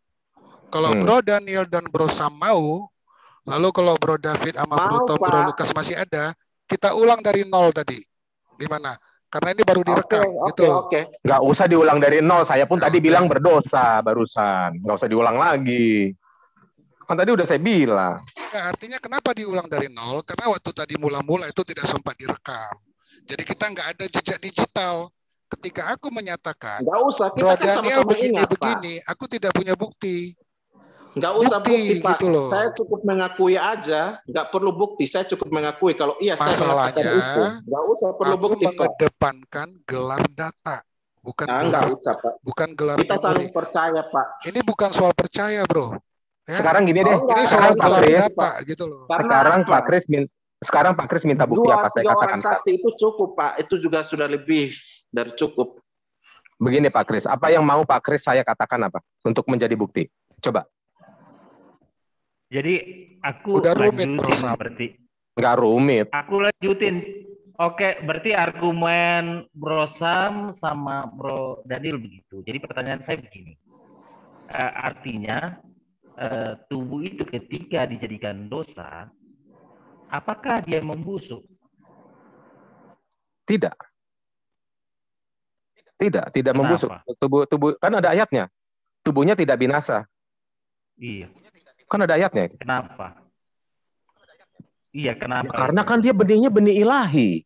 kalau Hmm. Bro Daniel dan Bro Sam mau, lalu kalau Bro David sama Bro Tom, Bro. Lukas masih ada, kita ulang dari nol tadi. Gimana? Karena ini baru direkam, oke, gitu. oke. Nggak usah diulang dari nol. Saya pun tadi bilang berdosa barusan. Nggak usah diulang lagi. Kan tadi udah saya bilang. Nah, artinya kenapa diulang dari nol? Karena waktu tadi mula-mula itu tidak sempat direkam. Jadi kita nggak ada jejak digital. Ketika aku menyatakan, Nggak usah, kita kan sama-sama ingat, Pak. begini-begini, aku tidak punya bukti. Nggak usah Bukti, bukti, Pak. gitu loh. Saya cukup mengakui aja, nggak perlu bukti. Saya cukup mengakui kalau iya saya Masalahnya, itu. Nggak usah perlu aku bukti, Pak. mengedepankan gelar data, bukan Ah, gelar, nggak usah, Pak. bukan gelar Kita memori. saling percaya, Pak. Ini bukan soal percaya, bro. Ya, Sekarang gini deh. Oh, ini Sekarang soal Pak gelar Kris, data, gitu loh. Karena sekarang apa? Pak Kris min- sekarang Pak Kris minta bukti Dua, apa saya tiga orang katakan. saksi itu cukup, Pak. Itu juga sudah lebih dari cukup. Begini Pak Kris, apa yang mau Pak Kris saya katakan apa untuk menjadi bukti? Coba. Jadi aku Udah rumit, lanjutin Bro Sam. berarti. Nggak rumit. Aku lanjutin. Oke, berarti argumen Bro Sam sama Bro Daniel begitu. Jadi pertanyaan saya begini. Eh, artinya eh, tubuh itu ketika dijadikan dosa, apakah dia membusuk? Tidak. Tidak, tidak membusuk. Kenapa? Tubuh tubuh kan ada ayatnya. Tubuhnya tidak binasa. Iya. Kan ada ayatnya. Kenapa? Iya, kenapa? Ya, karena kan dia benihnya benih ilahi.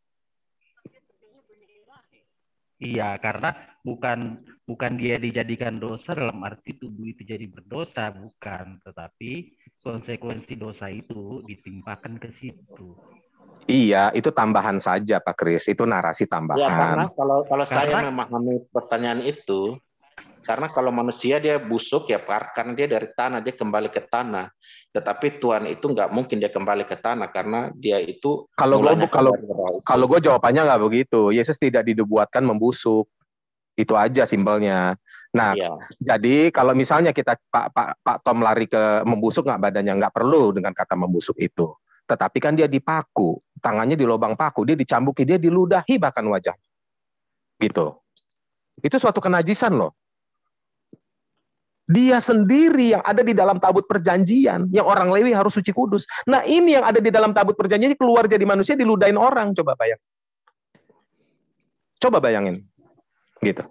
Iya, karena bukan bukan dia dijadikan dosa dalam arti tubuh itu jadi berdosa, bukan, tetapi konsekuensi dosa itu ditimpakan ke situ. Iya, itu tambahan saja Pak Kris. Itu narasi Ya karena tambahan. kalau kalau saya Karena- memahami pertanyaan itu, karena kalau manusia dia busuk ya karena dia dari tanah dia kembali ke tanah. Tetapi Tuhan itu nggak mungkin dia kembali ke tanah karena dia itu Kalau gue kalau kalau gue jawabannya nggak begitu. Yesus tidak dibuatkan membusuk. Itu aja simpelnya. Nah, Iya. jadi kalau misalnya kita Pak Pak Pak Tom lari ke membusuk nggak badannya nggak perlu dengan kata membusuk itu. Tetapi kan dia dipaku, tangannya di lubang paku, dia dicambuki, dia diludahi bahkan wajah. Gitu. Itu suatu kenajisan loh. Dia sendiri yang ada di dalam tabut perjanjian, yang orang Lewi harus suci kudus. Nah ini yang ada di dalam tabut perjanjian keluar jadi manusia diludahin orang. Coba bayang. Coba bayangin. Gitu.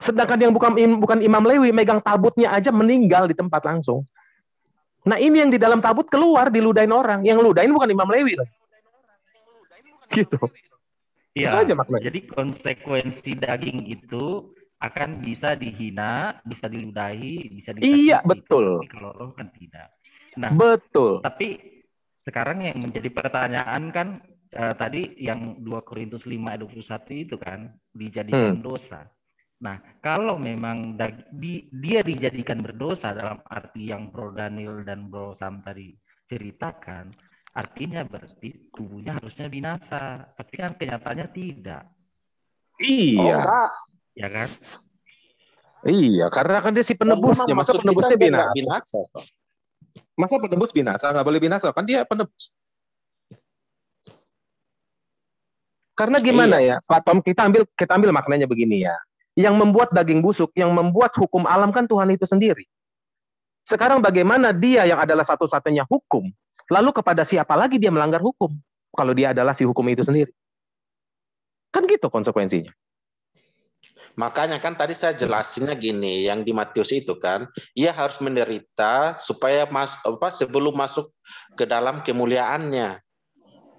Sedangkan yang bukan bukan Imam Lewi megang tabutnya aja meninggal di tempat langsung. Nah ini yang di dalam tabut keluar diludahin orang. Yang ludahin bukan Imam Lewi loh. Gitu. Itu Iya. aja maknanya. Jadi konsekuensi daging itu akan bisa dihina, bisa diludahi, bisa Iya disakiti. betul. Tapi kalau roh kan tidak. Nah, Betul. tapi sekarang yang menjadi pertanyaan kan eh, tadi yang 2 Korintus 5 ayat 21 itu kan dijadikan Hmm. dosa. Nah, kalau memang di- dia dijadikan berdosa dalam arti yang Bro Daniel dan Bro Sam tadi ceritakan, artinya berarti tubuhnya harusnya binasa. Tapi kan kenyataannya tidak, Oh Iya. enggak. Ya kan? Iya, karena kan dia si Dan penebusnya. Masa penebusnya binasa? binasa. kok. Masa penebus binasa? Nggak boleh binasa. Kan dia penebus. Karena gimana ya, Pak Tom? Kita ambil kita ambil maknanya begini ya. Yang membuat daging busuk, yang membuat hukum alam kan Tuhan itu sendiri. Sekarang bagaimana dia yang adalah satu-satunya hukum, lalu kepada siapa lagi dia melanggar hukum? Kalau dia adalah si hukum itu sendiri. Kan gitu konsekuensinya. Makanya kan tadi saya jelasinnya gini, yang di Matius itu kan, ia harus menderita supaya mas, apa, sebelum masuk ke dalam kemuliaannya.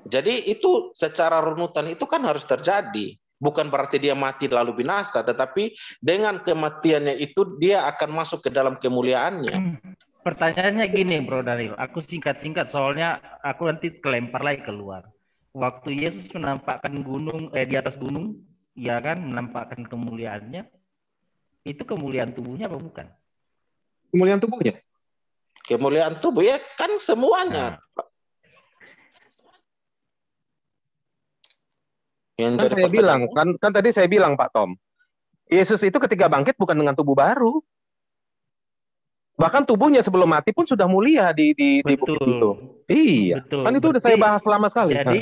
Jadi itu secara runutan itu kan harus terjadi. Bukan berarti dia mati lalu binasa, tetapi dengan kematiannya itu dia akan masuk ke dalam kemuliaannya. Pertanyaannya gini, Bro Daniel. Aku singkat-singkat soalnya aku nanti kelempar lagi keluar. Waktu Yesus menampakkan gunung eh di atas gunung, ya kan menampakkan kemuliaannya. Itu kemuliaan tubuhnya apa bukan? Kemuliaan tubuhnya. Kemuliaan tubuh ya kan semuanya. Yang Kan saya bilang, kan, kan tadi saya bilang Pak Tom, Yesus itu ketika bangkit bukan dengan tubuh baru. Bahkan tubuhnya sebelum mati pun sudah mulia di di, di bukit itu. Iya, Betul. kan itu udah saya bahas lama sekali. Jadi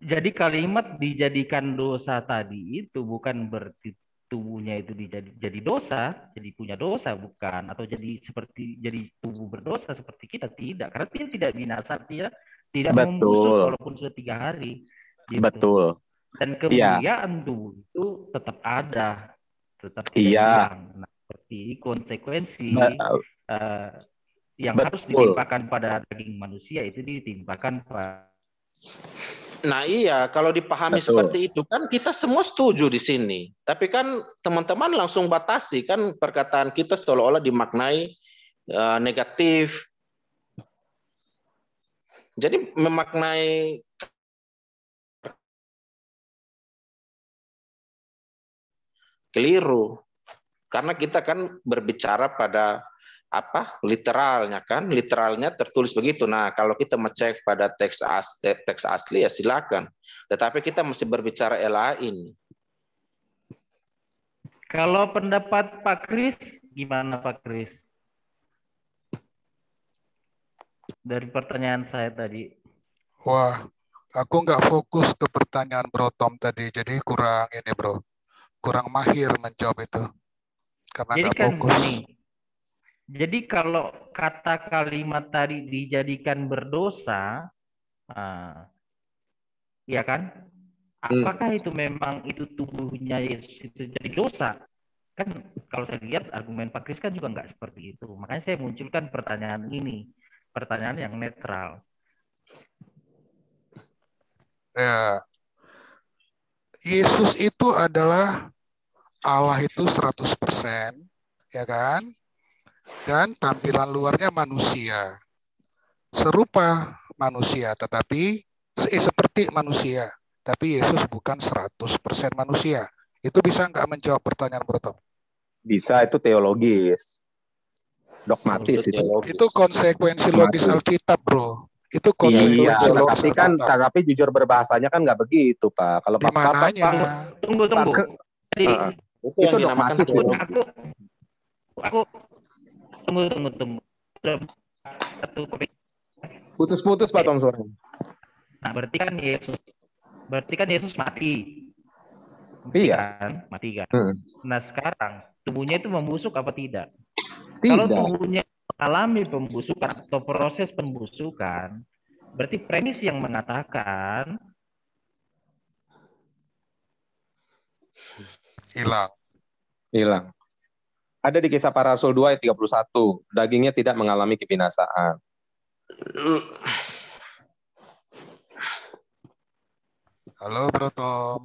jadi kalimat dijadikan dosa tadi itu bukan berarti tubuhnya itu dijadi jadi dosa, jadi punya dosa bukan atau jadi seperti jadi tubuh berdosa seperti kita tidak karena dia tidak binasa dia tidak Betul. membusuk walaupun sudah tiga hari. gitu. Betul. Dan Iya. kemuliaan tubuh itu tetap ada, tetap Iya. Nah, seperti konsekuensi eh, yang Betul. harus ditimpakan pada daging manusia itu ditimpakan pada Nah iya, kalau dipahami Betul. seperti itu kan kita semua setuju di sini. Tapi kan teman-teman langsung batasi kan perkataan kita seolah-olah dimaknai eh, negatif. Jadi memaknai keliru. Karena kita kan berbicara pada apa literalnya kan literalnya tertulis begitu nah kalau kita ngecek pada teks as, teks asli ya silakan tetapi kita mesti berbicara lain Kalau pendapat Pak Kris, gimana Pak Kris? Dari pertanyaan saya tadi. Wah, aku nggak fokus ke pertanyaan Bro Tom tadi, jadi kurang ini Bro, kurang mahir menjawab itu, karena nggak kan fokus. gini, jadi kalau kata kalimat tadi dijadikan berdosa, ah, ya kan? Apakah itu memang itu tubuhnya Yesus itu jadi dosa? Kan kalau saya lihat argumen Pak Kris kan juga nggak seperti itu. Makanya saya munculkan pertanyaan ini. pertanyaan yang netral. Ya. Yesus itu adalah Allah itu 100%, ya kan? Dan tampilan luarnya manusia. Serupa manusia, tetapi eh, seperti manusia. Tapi Yesus bukan 100% manusia. Itu bisa nggak menjawab pertanyaan Bro Tom? Bisa itu teologis. Dogmatis itu. Itu konsekuensi logis Alkitab, Bro. Itu Iya, konsekuensi logis tapi kan tapi jujur berbahasanya kan nggak begitu, Pak. Kalau Pak? Pak- Tunggu, tunggu. Pak- Jadi, Heeh. Itu Itu yang dinamakan dogmatis. aku, aku, tunggu, tunggu, tunggu. Satu. Putus-putus Pak Tom suaranya. Nah, berarti kan Yesus, berarti kan Yesus mati. Iya. Kan? Mati kan. Hmm. Nah, sekarang tubuhnya itu membusuk apa tidak? Tidak. Kalau tubuhnya mengalami pembusukan atau proses pembusukan, berarti premis yang mengatakan Hilang. Hilang. Ada di kisah para rasul 2 ayat 31. Dagingnya tidak mengalami kebinasaan. Halo Bro Tom.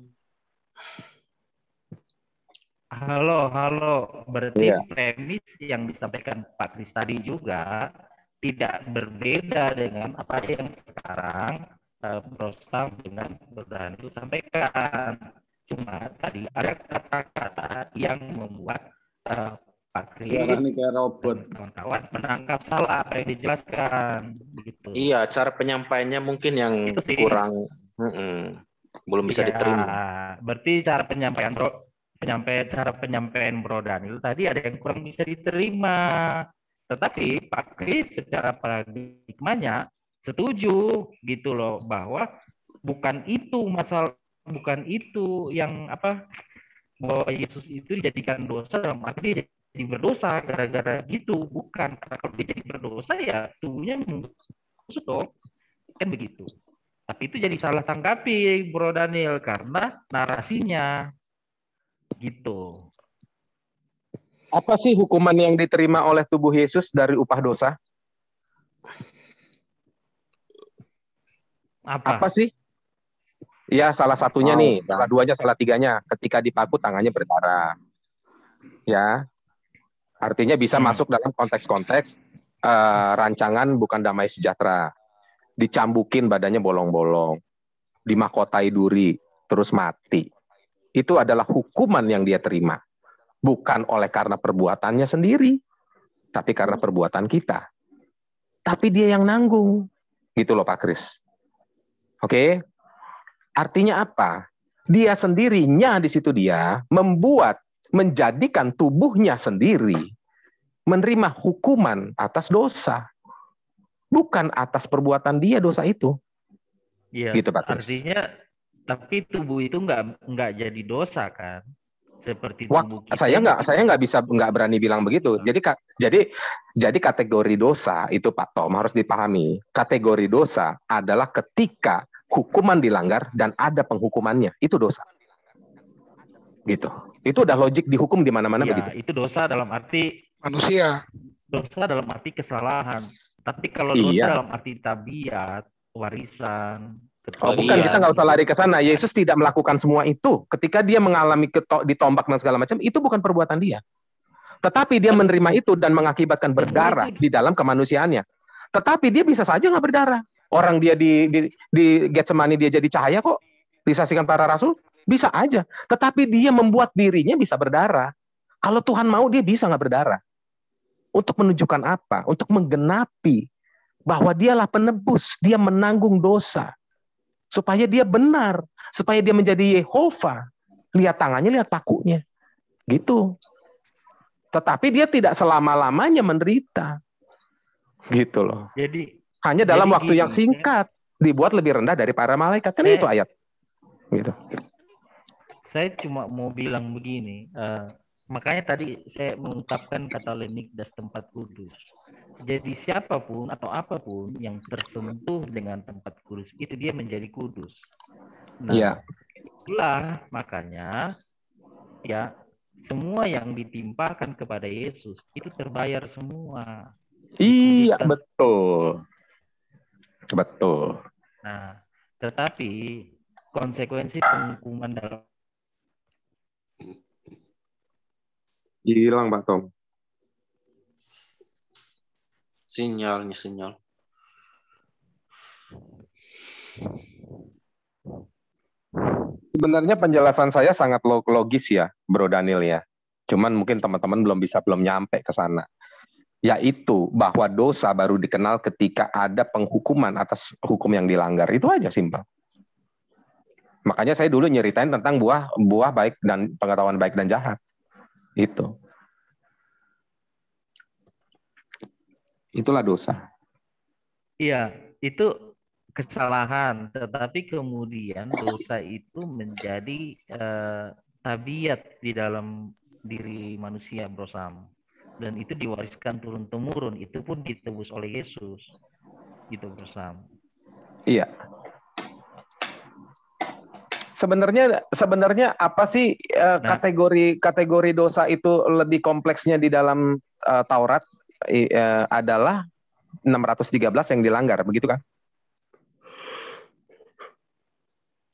Halo, halo. Berarti Iya. premis yang disampaikan Pak Kris tadi juga tidak berbeda dengan apa yang sekarang eh, Rostam dengan Berdan itu sampaikan. Cuma tadi ada kata-kata yang membuat eh, Pak Kris Suara nih kayak robot. kawan-kawan menangkap salah apa yang dijelaskan. Begitu. Iya, cara penyampaiannya mungkin yang Itu sih. kurang mm-mm, belum bisa Iya, diterima. Berarti cara penyampaian Bro, penyampaian cara penyampaian Bro Daniel tadi ada yang kurang bisa diterima. Tetapi Pak Kris secara paradigmanya setuju gitu loh bahwa bukan itu masalah bukan itu yang apa bahwa Yesus itu dijadikan dosa dalam arti dia jadi berdosa gara-gara gitu bukan karena kalau dia jadi berdosa ya tubuhnya membusuk dong kan begitu tapi itu jadi salah tanggapi Bro Daniel karena narasinya gitu Apa sih hukuman yang diterima oleh tubuh Yesus dari upah dosa? apa, Apa sih? Ya, salah satunya Wow, nih, Bang. salah duanya, salah tiganya. Ketika dipaku tangannya berdarah. Ya. Artinya bisa Hmm. masuk dalam konteks-konteks eh, rancangan bukan damai sejahtera. Dicambukin badannya bolong-bolong. Dimahkotai duri, terus mati. Itu adalah hukuman yang dia terima. Bukan oleh karena perbuatannya sendiri, tapi karena perbuatan kita. Tapi dia yang nanggung. Gitu loh Pak Kris. Oke? Artinya apa? Dia sendirinya di situ dia membuat menjadikan tubuhnya sendiri menerima hukuman atas dosa. Bukan atas perbuatan dia dosa itu. Iya, Gitu, Pak artinya tapi tubuh itu nggak nggak jadi dosa kan seperti Wah, tubuh kita saya nggak saya nggak bisa nggak berani bilang begitu. Jadi jadi jadi kategori dosa itu Pak Tom harus dipahami. Kategori dosa adalah ketika hukuman dilanggar dan ada penghukumannya. Itu dosa. Gitu. Itu udah logik dihukum di mana-mana Iya, begitu. itu dosa dalam arti Manusia. dosa dalam arti kesalahan. Tapi kalau Iya. dosa dalam arti tabiat, warisan, Oh, Oh, bukan iya. kita nggak usah lari ke sana. Yesus tidak melakukan semua itu. Ketika dia mengalami keto- ditombak dan segala macam, itu bukan perbuatan dia. Tetapi dia menerima itu dan mengakibatkan berdarah di dalam kemanusiaannya. Tetapi dia bisa saja nggak berdarah. Orang dia di di, di Getsemani dia jadi cahaya kok. Disaksikan para rasul bisa aja. Tetapi dia membuat dirinya bisa berdarah. Kalau Tuhan mau dia bisa nggak berdarah. Untuk menunjukkan apa? Untuk menggenapi bahwa dialah penebus, dia menanggung dosa supaya dia benar, supaya dia menjadi Yehova. Lihat tangannya, lihat pakunya. Gitu. Tetapi dia tidak selama-lamanya menderita. Gitu loh. jadi Hanya dalam Jadi waktu yang gini, singkat dibuat lebih rendah dari para malaikat. Kan Eh. itu ayat. Gitu. Saya cuma mau bilang begini, eh, makanya tadi saya mengungkapkan kata lenikdas tempat kudus. Jadi siapa pun atau apa pun yang tersentuh dengan tempat kudus itu dia menjadi kudus. Nah, Iya. itulah makanya ya semua yang ditimpakan kepada Yesus itu terbayar semua. Iya, betul. Betul. Nah, tetapi konsekuensi penghukuman dalam Hilang Pak Tom. Sinyalnya sinyal. Sebenarnya penjelasan saya sangat log- logis ya, Bro Daniel ya. Cuman mungkin teman-teman belum bisa belum nyampe ke sana. Yaitu bahwa dosa baru dikenal ketika ada penghukuman atas hukum yang dilanggar. Itu aja simpel. Makanya saya dulu nyeritain tentang buah buah baik dan pengetahuan baik dan jahat. Itu. Itulah dosa. Iya, itu kesalahan, tetapi kemudian dosa itu menjadi eh, tabiat di dalam diri manusia, Bro Sam. Dan itu diwariskan turun temurun, itu pun ditebus oleh Yesus. Gitu, Bro Sam. Iya. Sebenarnya sebenarnya apa sih eh, kategori kategori dosa itu lebih kompleksnya di dalam eh, Taurat eh, adalah 613 yang dilanggar, begitu kan?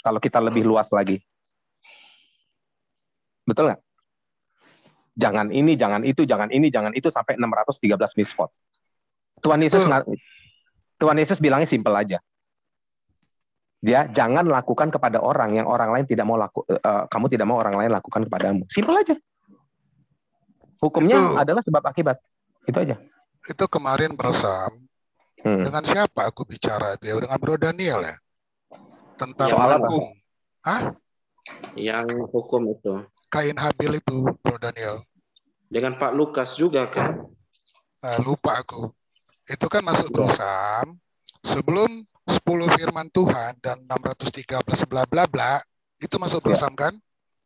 Kalau kita lebih luas lagi. Betul nggak? Jangan ini, jangan itu, jangan ini, jangan itu sampai 613 mispot. Tuhan Yesus Tuhan Yesus bilangnya simpel aja. Dia jangan lakukan kepada orang yang orang lain tidak mau laku eh, kamu tidak mau orang lain lakukan kepadamu. Simpel aja. Hukumnya Itu- adalah sebab akibat. Itu aja. Itu kemarin Bro Sam, Hmm. dengan siapa aku bicara itu ya? Dengan Bro Daniel ya? Tentang Soal apa? hukum. Hah? Yang hukum itu. Kain Habil itu, Bro Daniel. Dengan Pak Lukas juga kan? Ah, lupa aku. Itu kan masuk Bro Sam, sebelum 10 firman Tuhan dan 613 bla bla bla, itu masuk Iya. Sam kan?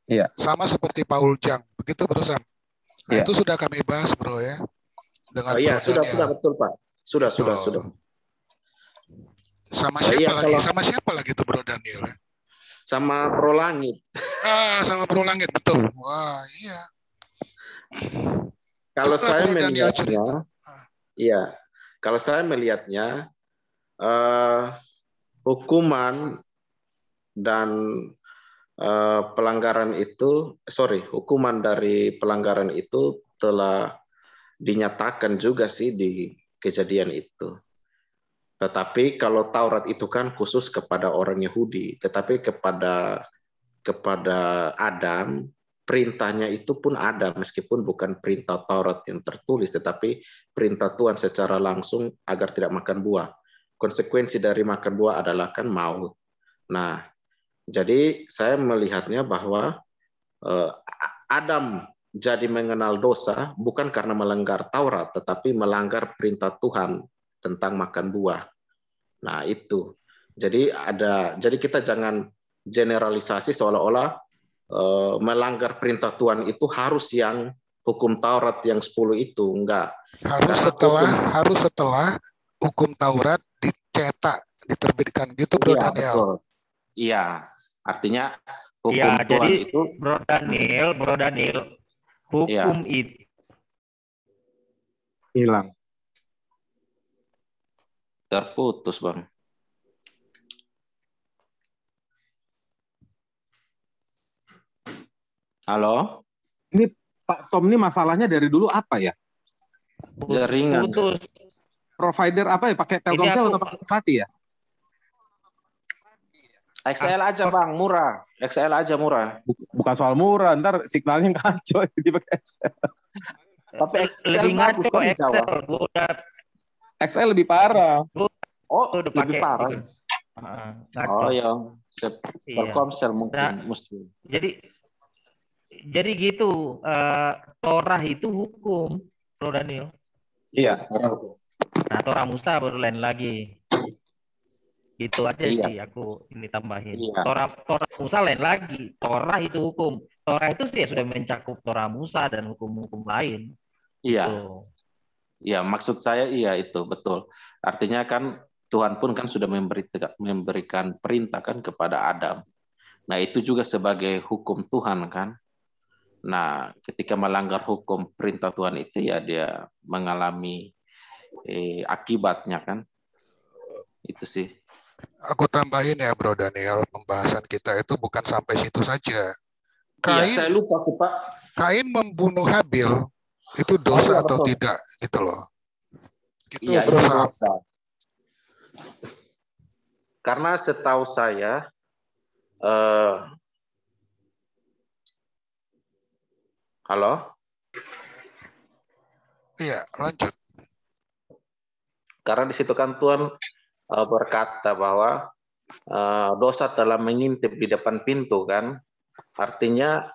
Iya. Sama seperti Paul Jang, begitu Bro Sam. Nah, Iya. itu sudah kami bahas Bro ya. Dengan Oh iya, sudah Daniel. sudah betul Pak. Sudah sudah sudah. Sama Oh, siapa iya, lagi? kalau- Sama siapa lagi tuh Bro Daniel ya? Sama Pro Langit. Ah, sama Bro Langit betul. Wah, iya. Kalau Coba saya melihatnya, iya. Kalau saya melihatnya eh, hukuman dan eh, pelanggaran itu, sorry, hukuman dari pelanggaran itu telah dinyatakan juga sih di kejadian itu. Tetapi kalau Taurat itu kan khusus kepada orang Yahudi, tetapi kepada kepada Adam perintahnya itu pun ada meskipun bukan perintah Taurat yang tertulis tetapi perintah Tuhan secara langsung agar tidak makan buah. Konsekuensi dari makan buah adalah kan maut. Nah, jadi saya melihatnya bahwa eh, Adam jadi mengenal dosa bukan karena melanggar Taurat tetapi melanggar perintah Tuhan tentang makan buah. Nah, itu. Jadi ada jadi kita jangan generalisasi seolah-olah eh, melanggar perintah Tuhan itu harus yang hukum Taurat yang 10 itu enggak. Harus Karena setelah hukum- harus setelah hukum Taurat dicetak, diterbitkan gitu Bro Iya, Daniel. betul. Iya, artinya hukum Iya, Tuhan jadi itu Bro Daniel, Bro Daniel, Iya. hukum itu Hilang. terputus, Bang. Halo? Ini Pak Tom ini masalahnya dari dulu apa ya? Jaringan. putus. Provider apa ya? Pakai Telkomsel atau pakai Sepati ya? XL aja, Bang, murah. XL aja murah. Bukan soal murah, ntar signalnya kacau jadi pakai XL. Tapi XL Lebih bagus ngaco kan di Jawa. Udah XL lebih parah. Oh, udah lebih pakai parah. ngaco. Oh ya, Sep- Iya. Telkomsel mungkin Nah, mesti. Jadi jadi gitu, eh, Torah itu hukum, Bro Daniel. Iya. Nah, Torah Musa baru lain lagi. Itu aja Iya. sih aku ini tambahin. Iya. Torah Torah Musa lain lagi. Torah itu hukum. Torah itu sih ya sudah mencakup Torah Musa dan hukum-hukum lain. Iya. Tuh. Iya, maksud saya iya itu betul. Artinya kan Tuhan pun kan sudah memberi, memberikan perintah kan kepada Adam. Nah, itu juga sebagai hukum Tuhan kan. Nah, ketika melanggar hukum perintah Tuhan itu ya dia mengalami eh, akibatnya kan. Itu sih. Aku tambahin ya Bro Daniel, pembahasan kita itu bukan sampai situ saja. Iya, Kain saya lupa sih Pak. Kain membunuh Habil itu dosa iya, atau betul. tidak gitu loh. Gitu Bro itu dosa. Karena setahu saya eh Halo? Iya, lanjut. Karena di situ kan Tuhan eh, berkata bahwa eh, dosa telah mengintip di depan pintu kan. Artinya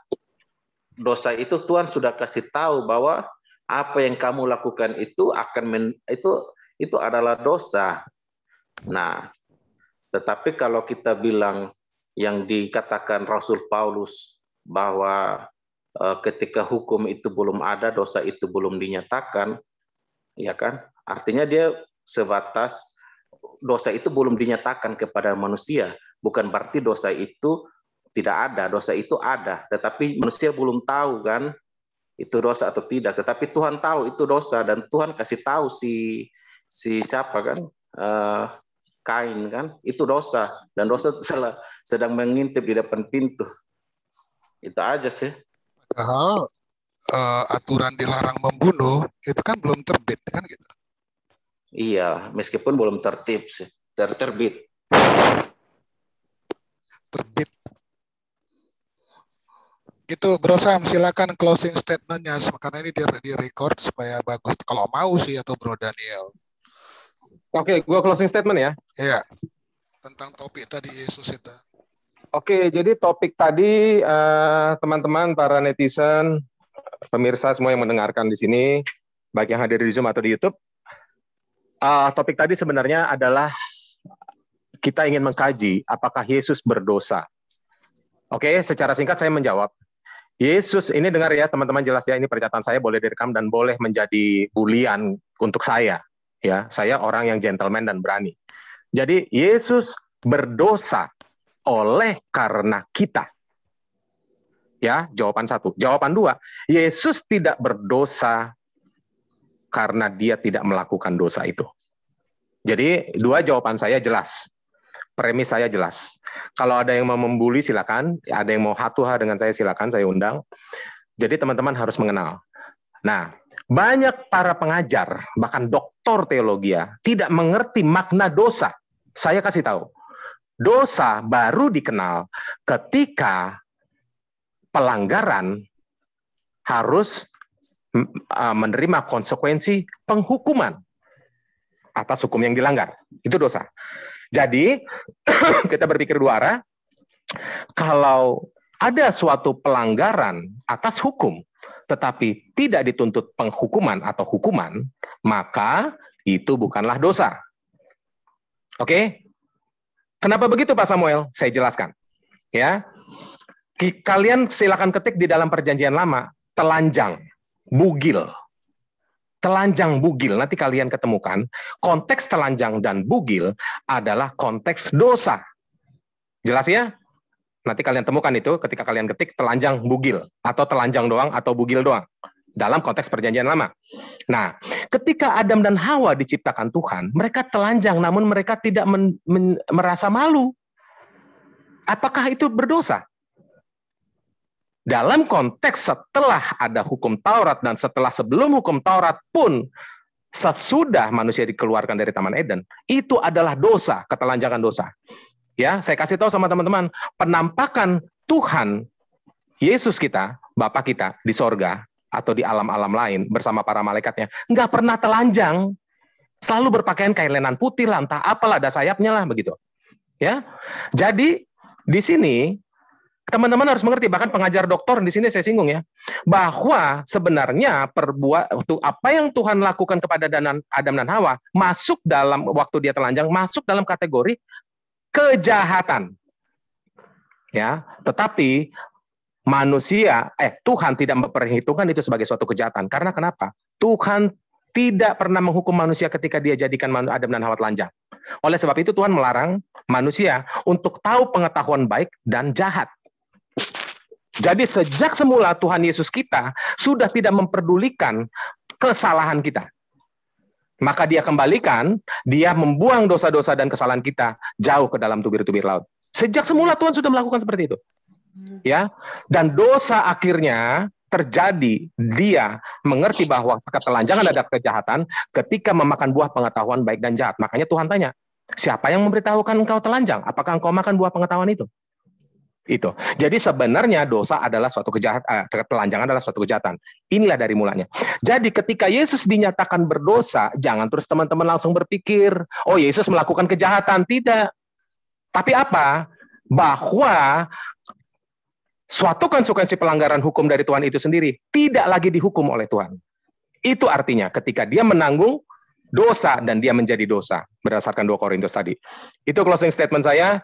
dosa itu Tuhan sudah kasih tahu bahwa apa yang kamu lakukan itu akan men- itu itu adalah dosa. Nah, tetapi kalau kita bilang yang dikatakan Rasul Paulus bahwa eh, ketika hukum itu belum ada, dosa itu belum dinyatakan, ya kan? Artinya dia sebatas dosa itu belum dinyatakan kepada manusia, bukan berarti dosa itu tidak ada, dosa itu ada, tetapi manusia belum tahu kan itu dosa atau tidak, tetapi Tuhan tahu itu dosa dan Tuhan kasih tahu si si siapa kan Eh, Kain kan itu dosa dan dosa telah sedang mengintip di depan pintu. Itu aja sih. Padahal eh, aturan dilarang membunuh itu kan belum terbit kan gitu. Iya, meskipun belum tertib sih, ter terbit. Terbit. Itu Bro Sam, silakan closing statementnya karena ini di, di record supaya bagus kalau mau sih atau Bro Daniel. Oke, gua closing statement ya. Iya. Tentang topik tadi Yesus itu. Oke, jadi topik tadi eh, teman-teman para netizen, pemirsa semua yang mendengarkan di sini, baik yang hadir di Zoom atau di YouTube, eh, topik tadi sebenarnya adalah kita ingin mengkaji apakah Yesus berdosa. Oke, secara singkat saya menjawab. Yesus ini dengar ya teman-teman jelas ya ini pernyataan saya boleh direkam dan boleh menjadi bulian untuk saya. Ya, saya orang yang gentleman dan berani. Jadi Yesus berdosa oleh karena kita. Ya, jawaban satu. Jawaban dua, Yesus tidak berdosa karena dia tidak melakukan dosa itu. Jadi dua jawaban saya jelas. Premis saya jelas. Kalau ada yang mau membuli silakan, ada yang mau hatuha dengan saya silakan, saya undang. Jadi teman-teman harus mengenal. Nah, banyak para pengajar, bahkan doktor teologi ya, tidak mengerti makna dosa. Saya kasih tahu. Dosa baru dikenal ketika pelanggaran harus menerima konsekuensi penghukuman atas hukum yang dilanggar. Itu dosa. Jadi, kita berpikir dua arah. Kalau ada suatu pelanggaran atas hukum, tetapi tidak dituntut penghukuman atau hukuman, maka itu bukanlah dosa. Oke? Kenapa begitu Pak Samuel? Saya jelaskan. Ya. Kalian silakan ketik di dalam perjanjian lama telanjang, bugil. Telanjang bugil nanti kalian ketemukan konteks telanjang dan bugil adalah konteks dosa. Jelas ya? Nanti kalian temukan itu ketika kalian ketik telanjang bugil atau telanjang doang atau bugil doang dalam konteks perjanjian lama. Nah, ketika Adam dan Hawa diciptakan Tuhan, mereka telanjang namun mereka tidak merasa malu. Apakah itu berdosa? Dalam konteks setelah ada hukum Taurat dan setelah sebelum hukum Taurat pun sesudah manusia dikeluarkan dari Taman Eden, itu adalah dosa, ketelanjangan dosa. Ya, saya kasih tahu sama teman-teman, penampakan Tuhan Yesus kita, Bapa kita di sorga atau di alam-alam lain bersama para malaikatnya, nggak pernah telanjang, selalu berpakaian kain lenan putih lah, apalah, ada sayapnya lah begitu. Ya, jadi di sini teman-teman harus mengerti, bahkan pengajar doktor di sini saya singgung ya, bahwa sebenarnya perbuat apa yang Tuhan lakukan kepada Adam dan Hawa masuk dalam waktu dia telanjang masuk dalam kategori kejahatan. Ya, tetapi manusia eh Tuhan tidak memperhitungkan itu sebagai suatu kejahatan. Karena kenapa? Tuhan tidak pernah menghukum manusia ketika dia jadikan Adam dan Hawa telanjang. Oleh sebab itu Tuhan melarang manusia untuk tahu pengetahuan baik dan jahat. Jadi sejak semula Tuhan Yesus kita sudah tidak memperdulikan kesalahan kita. maka dia kembalikan, dia membuang dosa-dosa dan kesalahan kita jauh ke dalam tubir-tubir laut. Sejak semula Tuhan sudah melakukan seperti itu. Ya. Dan dosa akhirnya terjadi dia mengerti bahwa ketelanjangan ada kejahatan ketika memakan buah pengetahuan baik dan jahat. Makanya Tuhan tanya, siapa yang memberitahukan engkau telanjang? Apakah engkau makan buah pengetahuan itu? Itu. Jadi sebenarnya dosa adalah suatu kejahatan, eh, ketelanjangan adalah suatu kejahatan. Inilah dari mulanya. Jadi ketika Yesus dinyatakan berdosa, jangan terus teman-teman langsung berpikir, oh Yesus melakukan kejahatan. Tidak. Tapi apa? Bahwa suatu konsekuensi pelanggaran hukum dari Tuhan itu sendiri tidak lagi dihukum oleh Tuhan. Itu artinya ketika dia menanggung dosa dan dia menjadi dosa berdasarkan 2 Korintus tadi. Itu closing statement saya.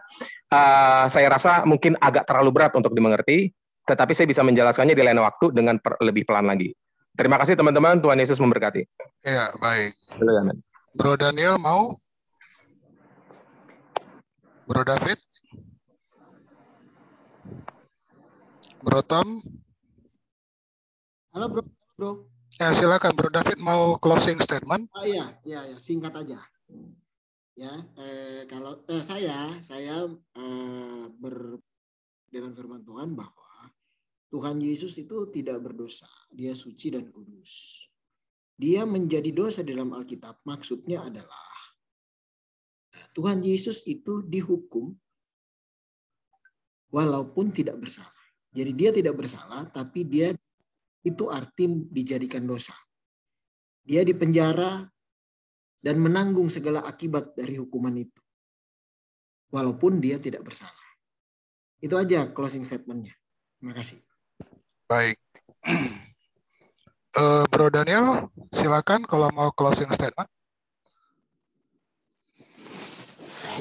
Uh, saya rasa mungkin agak terlalu berat untuk dimengerti, tetapi saya bisa menjelaskannya di lain waktu dengan per, lebih pelan lagi. Terima kasih teman-teman, Tuhan Yesus memberkati. Ya, baik. Bro Daniel mau? Bro David? Bro Tom? Halo bro, bro. Ya silakan Bro David mau closing statement. Oh iya, iya, ya, singkat aja. Ya, eh, kalau eh, saya saya eh, ber dengan firman Tuhan bahwa Tuhan Yesus itu tidak berdosa, dia suci dan kudus. Dia menjadi dosa dalam Alkitab maksudnya adalah Tuhan Yesus itu dihukum walaupun tidak bersalah. Jadi dia tidak bersalah, tapi dia itu arti dijadikan dosa. Dia dipenjara dan menanggung segala akibat dari hukuman itu. Walaupun dia tidak bersalah. Itu aja closing statementnya. Terima kasih. Baik. Uh, Bro Daniel, silakan kalau mau closing statement.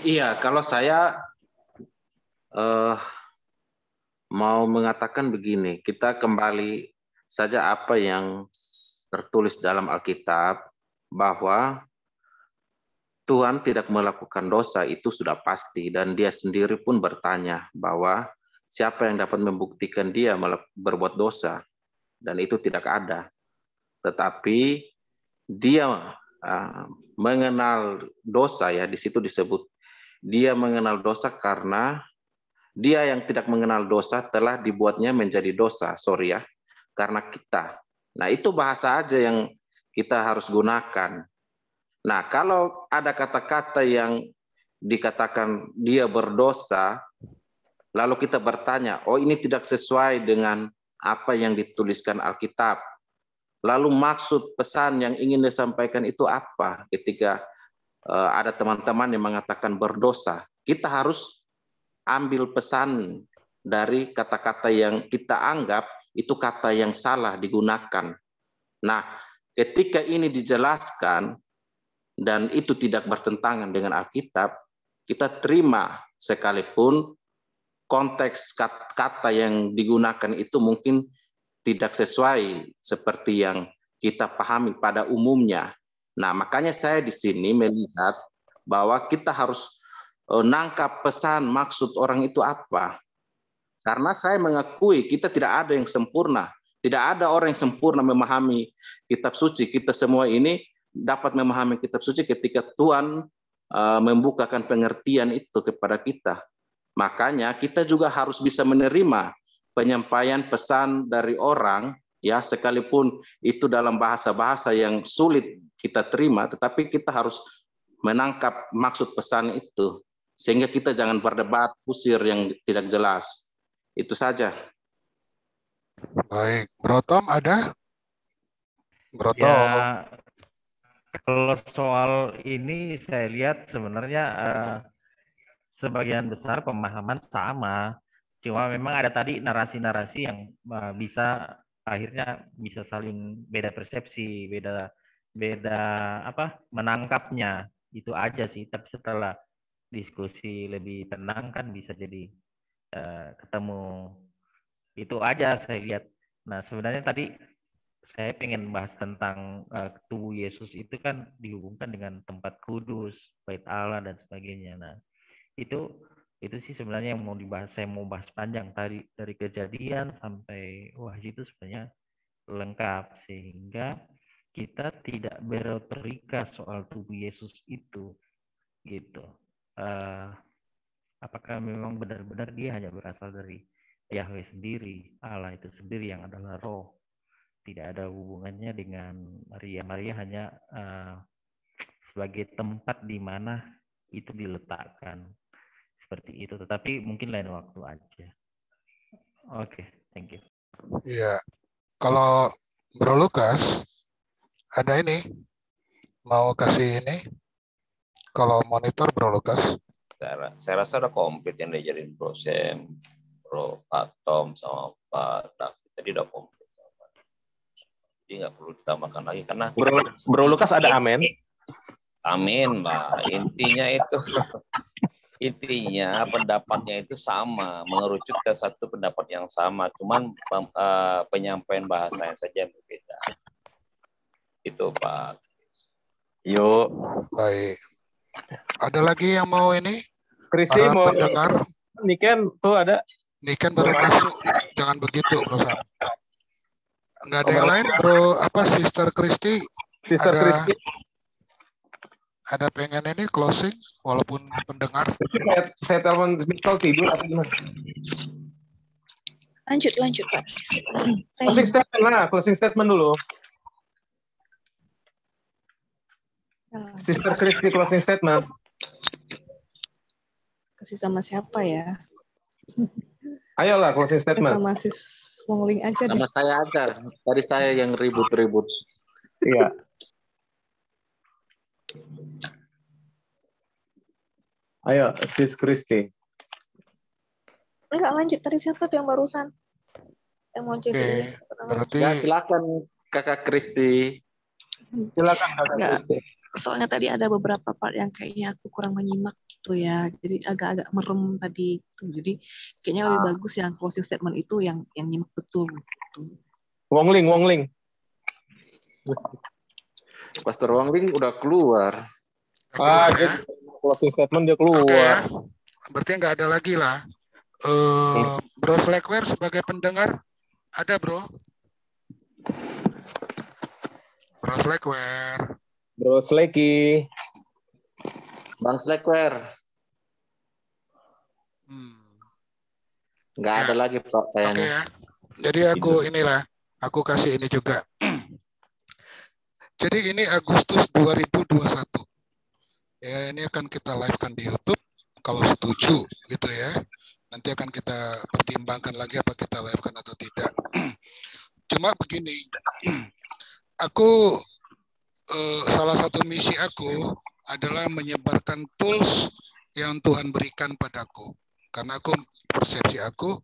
Iya, kalau saya uh, mau mengatakan begini, kita kembali saja apa yang tertulis dalam Alkitab bahwa Tuhan tidak melakukan dosa itu sudah pasti dan dia sendiri pun bertanya bahwa siapa yang dapat membuktikan dia berbuat dosa dan itu tidak ada. Tetapi dia mengenal dosa ya di situ disebut dia mengenal dosa karena dia yang tidak mengenal dosa telah dibuatnya menjadi dosa, sorry ya, karena kita. Nah itu bahasa aja yang kita harus gunakan. Nah kalau ada kata-kata yang dikatakan dia berdosa, lalu kita bertanya, oh ini tidak sesuai dengan apa yang dituliskan Alkitab. Lalu maksud pesan yang ingin disampaikan itu apa ketika uh, ada teman-teman yang mengatakan berdosa? Kita harus ambil pesan dari kata-kata yang kita anggap itu kata yang salah digunakan. Nah, ketika ini dijelaskan dan itu tidak bertentangan dengan Alkitab, kita terima sekalipun konteks kata yang digunakan itu mungkin tidak sesuai seperti yang kita pahami pada umumnya. Nah, makanya saya di sini melihat bahwa kita harus uh, nangkap pesan maksud orang itu apa. Karena saya mengakui kita tidak ada yang sempurna. Tidak ada orang yang sempurna memahami kitab suci. Kita semua ini dapat memahami kitab suci ketika Tuhan uh, membukakan pengertian itu kepada kita. Makanya kita juga harus bisa menerima penyampaian pesan dari orang ya sekalipun itu dalam bahasa-bahasa yang sulit kita terima tetapi kita harus menangkap maksud pesan itu sehingga kita jangan berdebat kusir yang tidak jelas. Itu saja. Baik, Bro Tom ada? Bro Tom. Ya, kalau soal ini saya lihat sebenarnya uh, sebagian besar pemahaman sama. Cuma memang ada tadi narasi-narasi yang uh, bisa akhirnya bisa saling beda persepsi, beda beda apa menangkapnya itu aja sih. Tapi setelah diskusi lebih tenang kan bisa jadi uh, ketemu itu aja saya lihat. Nah sebenarnya tadi saya pengen bahas tentang uh, tubuh Yesus itu kan dihubungkan dengan tempat kudus, bait Allah dan sebagainya. Nah itu itu sih sebenarnya yang mau dibahas saya mau bahas panjang tadi dari kejadian sampai wah itu sebenarnya lengkap sehingga kita tidak berotorika soal tubuh Yesus itu gitu uh, apakah memang benar-benar dia hanya berasal dari Yahweh sendiri Allah itu sendiri yang adalah roh? Tidak ada hubungannya dengan Maria. Maria hanya uh, sebagai tempat di mana itu diletakkan. Seperti itu tetapi mungkin lain waktu aja. Oke okay, thank you. Iya. Kalau Bro Lukas ada ini? Mau kasih ini? Kalau monitor Bro Lukas saya, saya rasa udah komplit yang diajarin Bro Sam Bro Pak Tom sama Pak David tadi udah komplit sama jadi nggak perlu ditambahkan lagi karena Bro, Bro Lukas ada amin amin lah intinya itu intinya pendapatnya itu sama mengerucut ke satu pendapat yang sama cuman uh, penyampaian bahasanya saja yang berbeda itu Pak. Yuk. Baik. Ada lagi yang mau ini? Krisi mau pendengar? Niken tuh ada. Niken baru masuk. Jangan begitu, Bro Sam. Enggak ada yang lain, Bro? Apa Sister Kristi? Sister ada, Kristi. Ada pengen ini closing walaupun pendengar. Saya, saya telepon misal tidur atau gimana? Lanjut, lanjut, Pak. Closing statement lah, closing statement dulu. Sister Christy closing statement. Kasih sama siapa ya? Ayolah closing statement. Sama sis Wongling aja deh. Sama saya aja. Tadi saya yang ribut-ribut. Iya. Ayo, Sis Christy. Enggak lanjut tadi siapa tuh yang barusan? Yang mau jadi. Oke, berarti Ya, silakan Kakak Kristi. Silakan Kakak Enggak. Soalnya tadi ada beberapa part yang kayaknya aku kurang menyimak gitu ya. Jadi agak-agak merem tadi. Gitu. Jadi kayaknya lebih Ah. bagus yang closing statement itu yang yang nyimak betul. Gitu. Wongling, Wongling. Pastor Wang Ling udah keluar. Ah, ya. closing statement dia ya. keluar. Berarti nggak ada lagi lah. Eh, bro Slackware sebagai pendengar ada bro. Bro Slackware. Bro Sleki. Bang Slackware. Hmm. Nggak Ya. ada lagi Pak Oke ya. Jadi aku inilah, aku kasih ini juga. Jadi ini Agustus 2021. Ya, ini akan kita live-kan di YouTube kalau setuju gitu ya. Nanti akan kita pertimbangkan lagi apa kita live-kan atau tidak. Cuma begini, aku eh, salah satu misi aku adalah menyebarkan tools yang Tuhan berikan padaku. Karena aku persepsi aku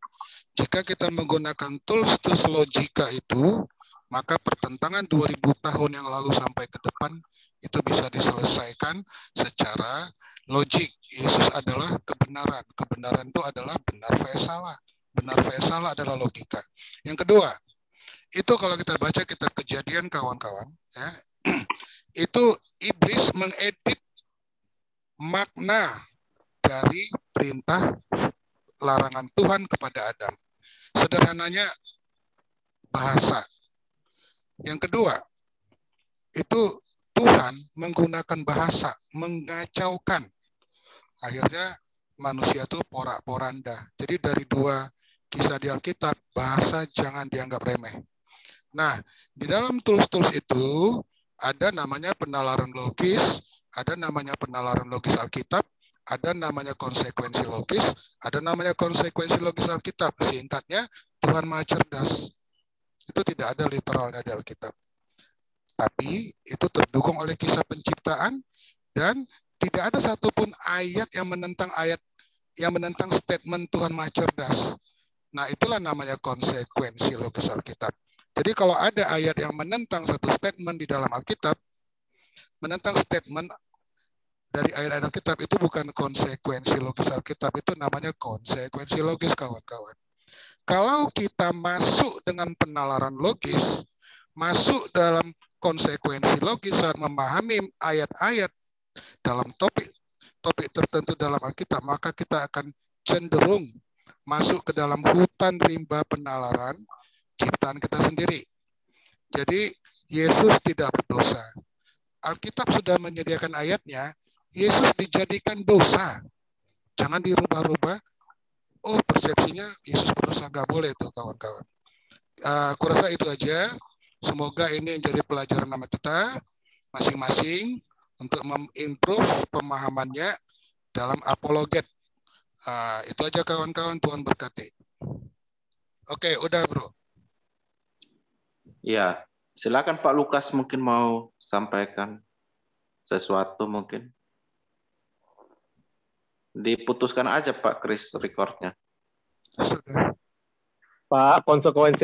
jika kita menggunakan tools-tools logika itu, maka pertentangan 2000 tahun yang lalu sampai ke depan itu bisa diselesaikan secara logik. Yesus adalah kebenaran. Kebenaran itu adalah benar vs salah. Benar vs salah adalah logika. Yang kedua, itu kalau kita baca kita kejadian kawan-kawan, ya, itu iblis mengedit makna dari perintah larangan Tuhan kepada Adam. Sederhananya bahasa. Yang kedua, itu Tuhan menggunakan bahasa, mengacaukan. Akhirnya manusia itu porak-poranda. Jadi dari dua kisah di Alkitab, bahasa jangan dianggap remeh. Nah, di dalam tools-tools itu ada namanya penalaran logis, ada namanya penalaran logis Alkitab, ada namanya konsekuensi logis, ada namanya konsekuensi logis Alkitab. Singkatnya, Tuhan Maha Cerdas. Itu tidak ada literalnya di Alkitab. Tapi itu terdukung oleh kisah penciptaan dan tidak ada satupun ayat yang menentang ayat yang menentang statement Tuhan Maha Cerdas. Nah, itulah namanya konsekuensi logis Alkitab. Jadi kalau ada ayat yang menentang satu statement di dalam Alkitab, menentang statement dari ayat-ayat Alkitab itu bukan konsekuensi logis Alkitab, itu namanya konsekuensi logis kawan-kawan. Kalau kita masuk dengan penalaran logis, masuk dalam konsekuensi logis saat memahami ayat-ayat dalam topik topik tertentu dalam Alkitab, maka kita akan cenderung masuk ke dalam hutan rimba penalaran ciptaan kita sendiri. Jadi Yesus tidak berdosa. Alkitab sudah menyediakan ayatnya, Yesus dijadikan dosa. Jangan dirubah-rubah. Oh, persepsinya Yesus berdosa. Nggak boleh tuh, kawan-kawan. Uh, aku rasa itu aja. Semoga ini menjadi pelajaran nama kita masing-masing untuk mengimprove pemahamannya dalam apologet. Uh, itu aja kawan-kawan, Tuhan berkati. Oke, udah bro. Ya, silakan Pak Lukas mungkin mau sampaikan sesuatu mungkin. Diputuskan aja Pak Chris recordnya. Pak, konsekuensi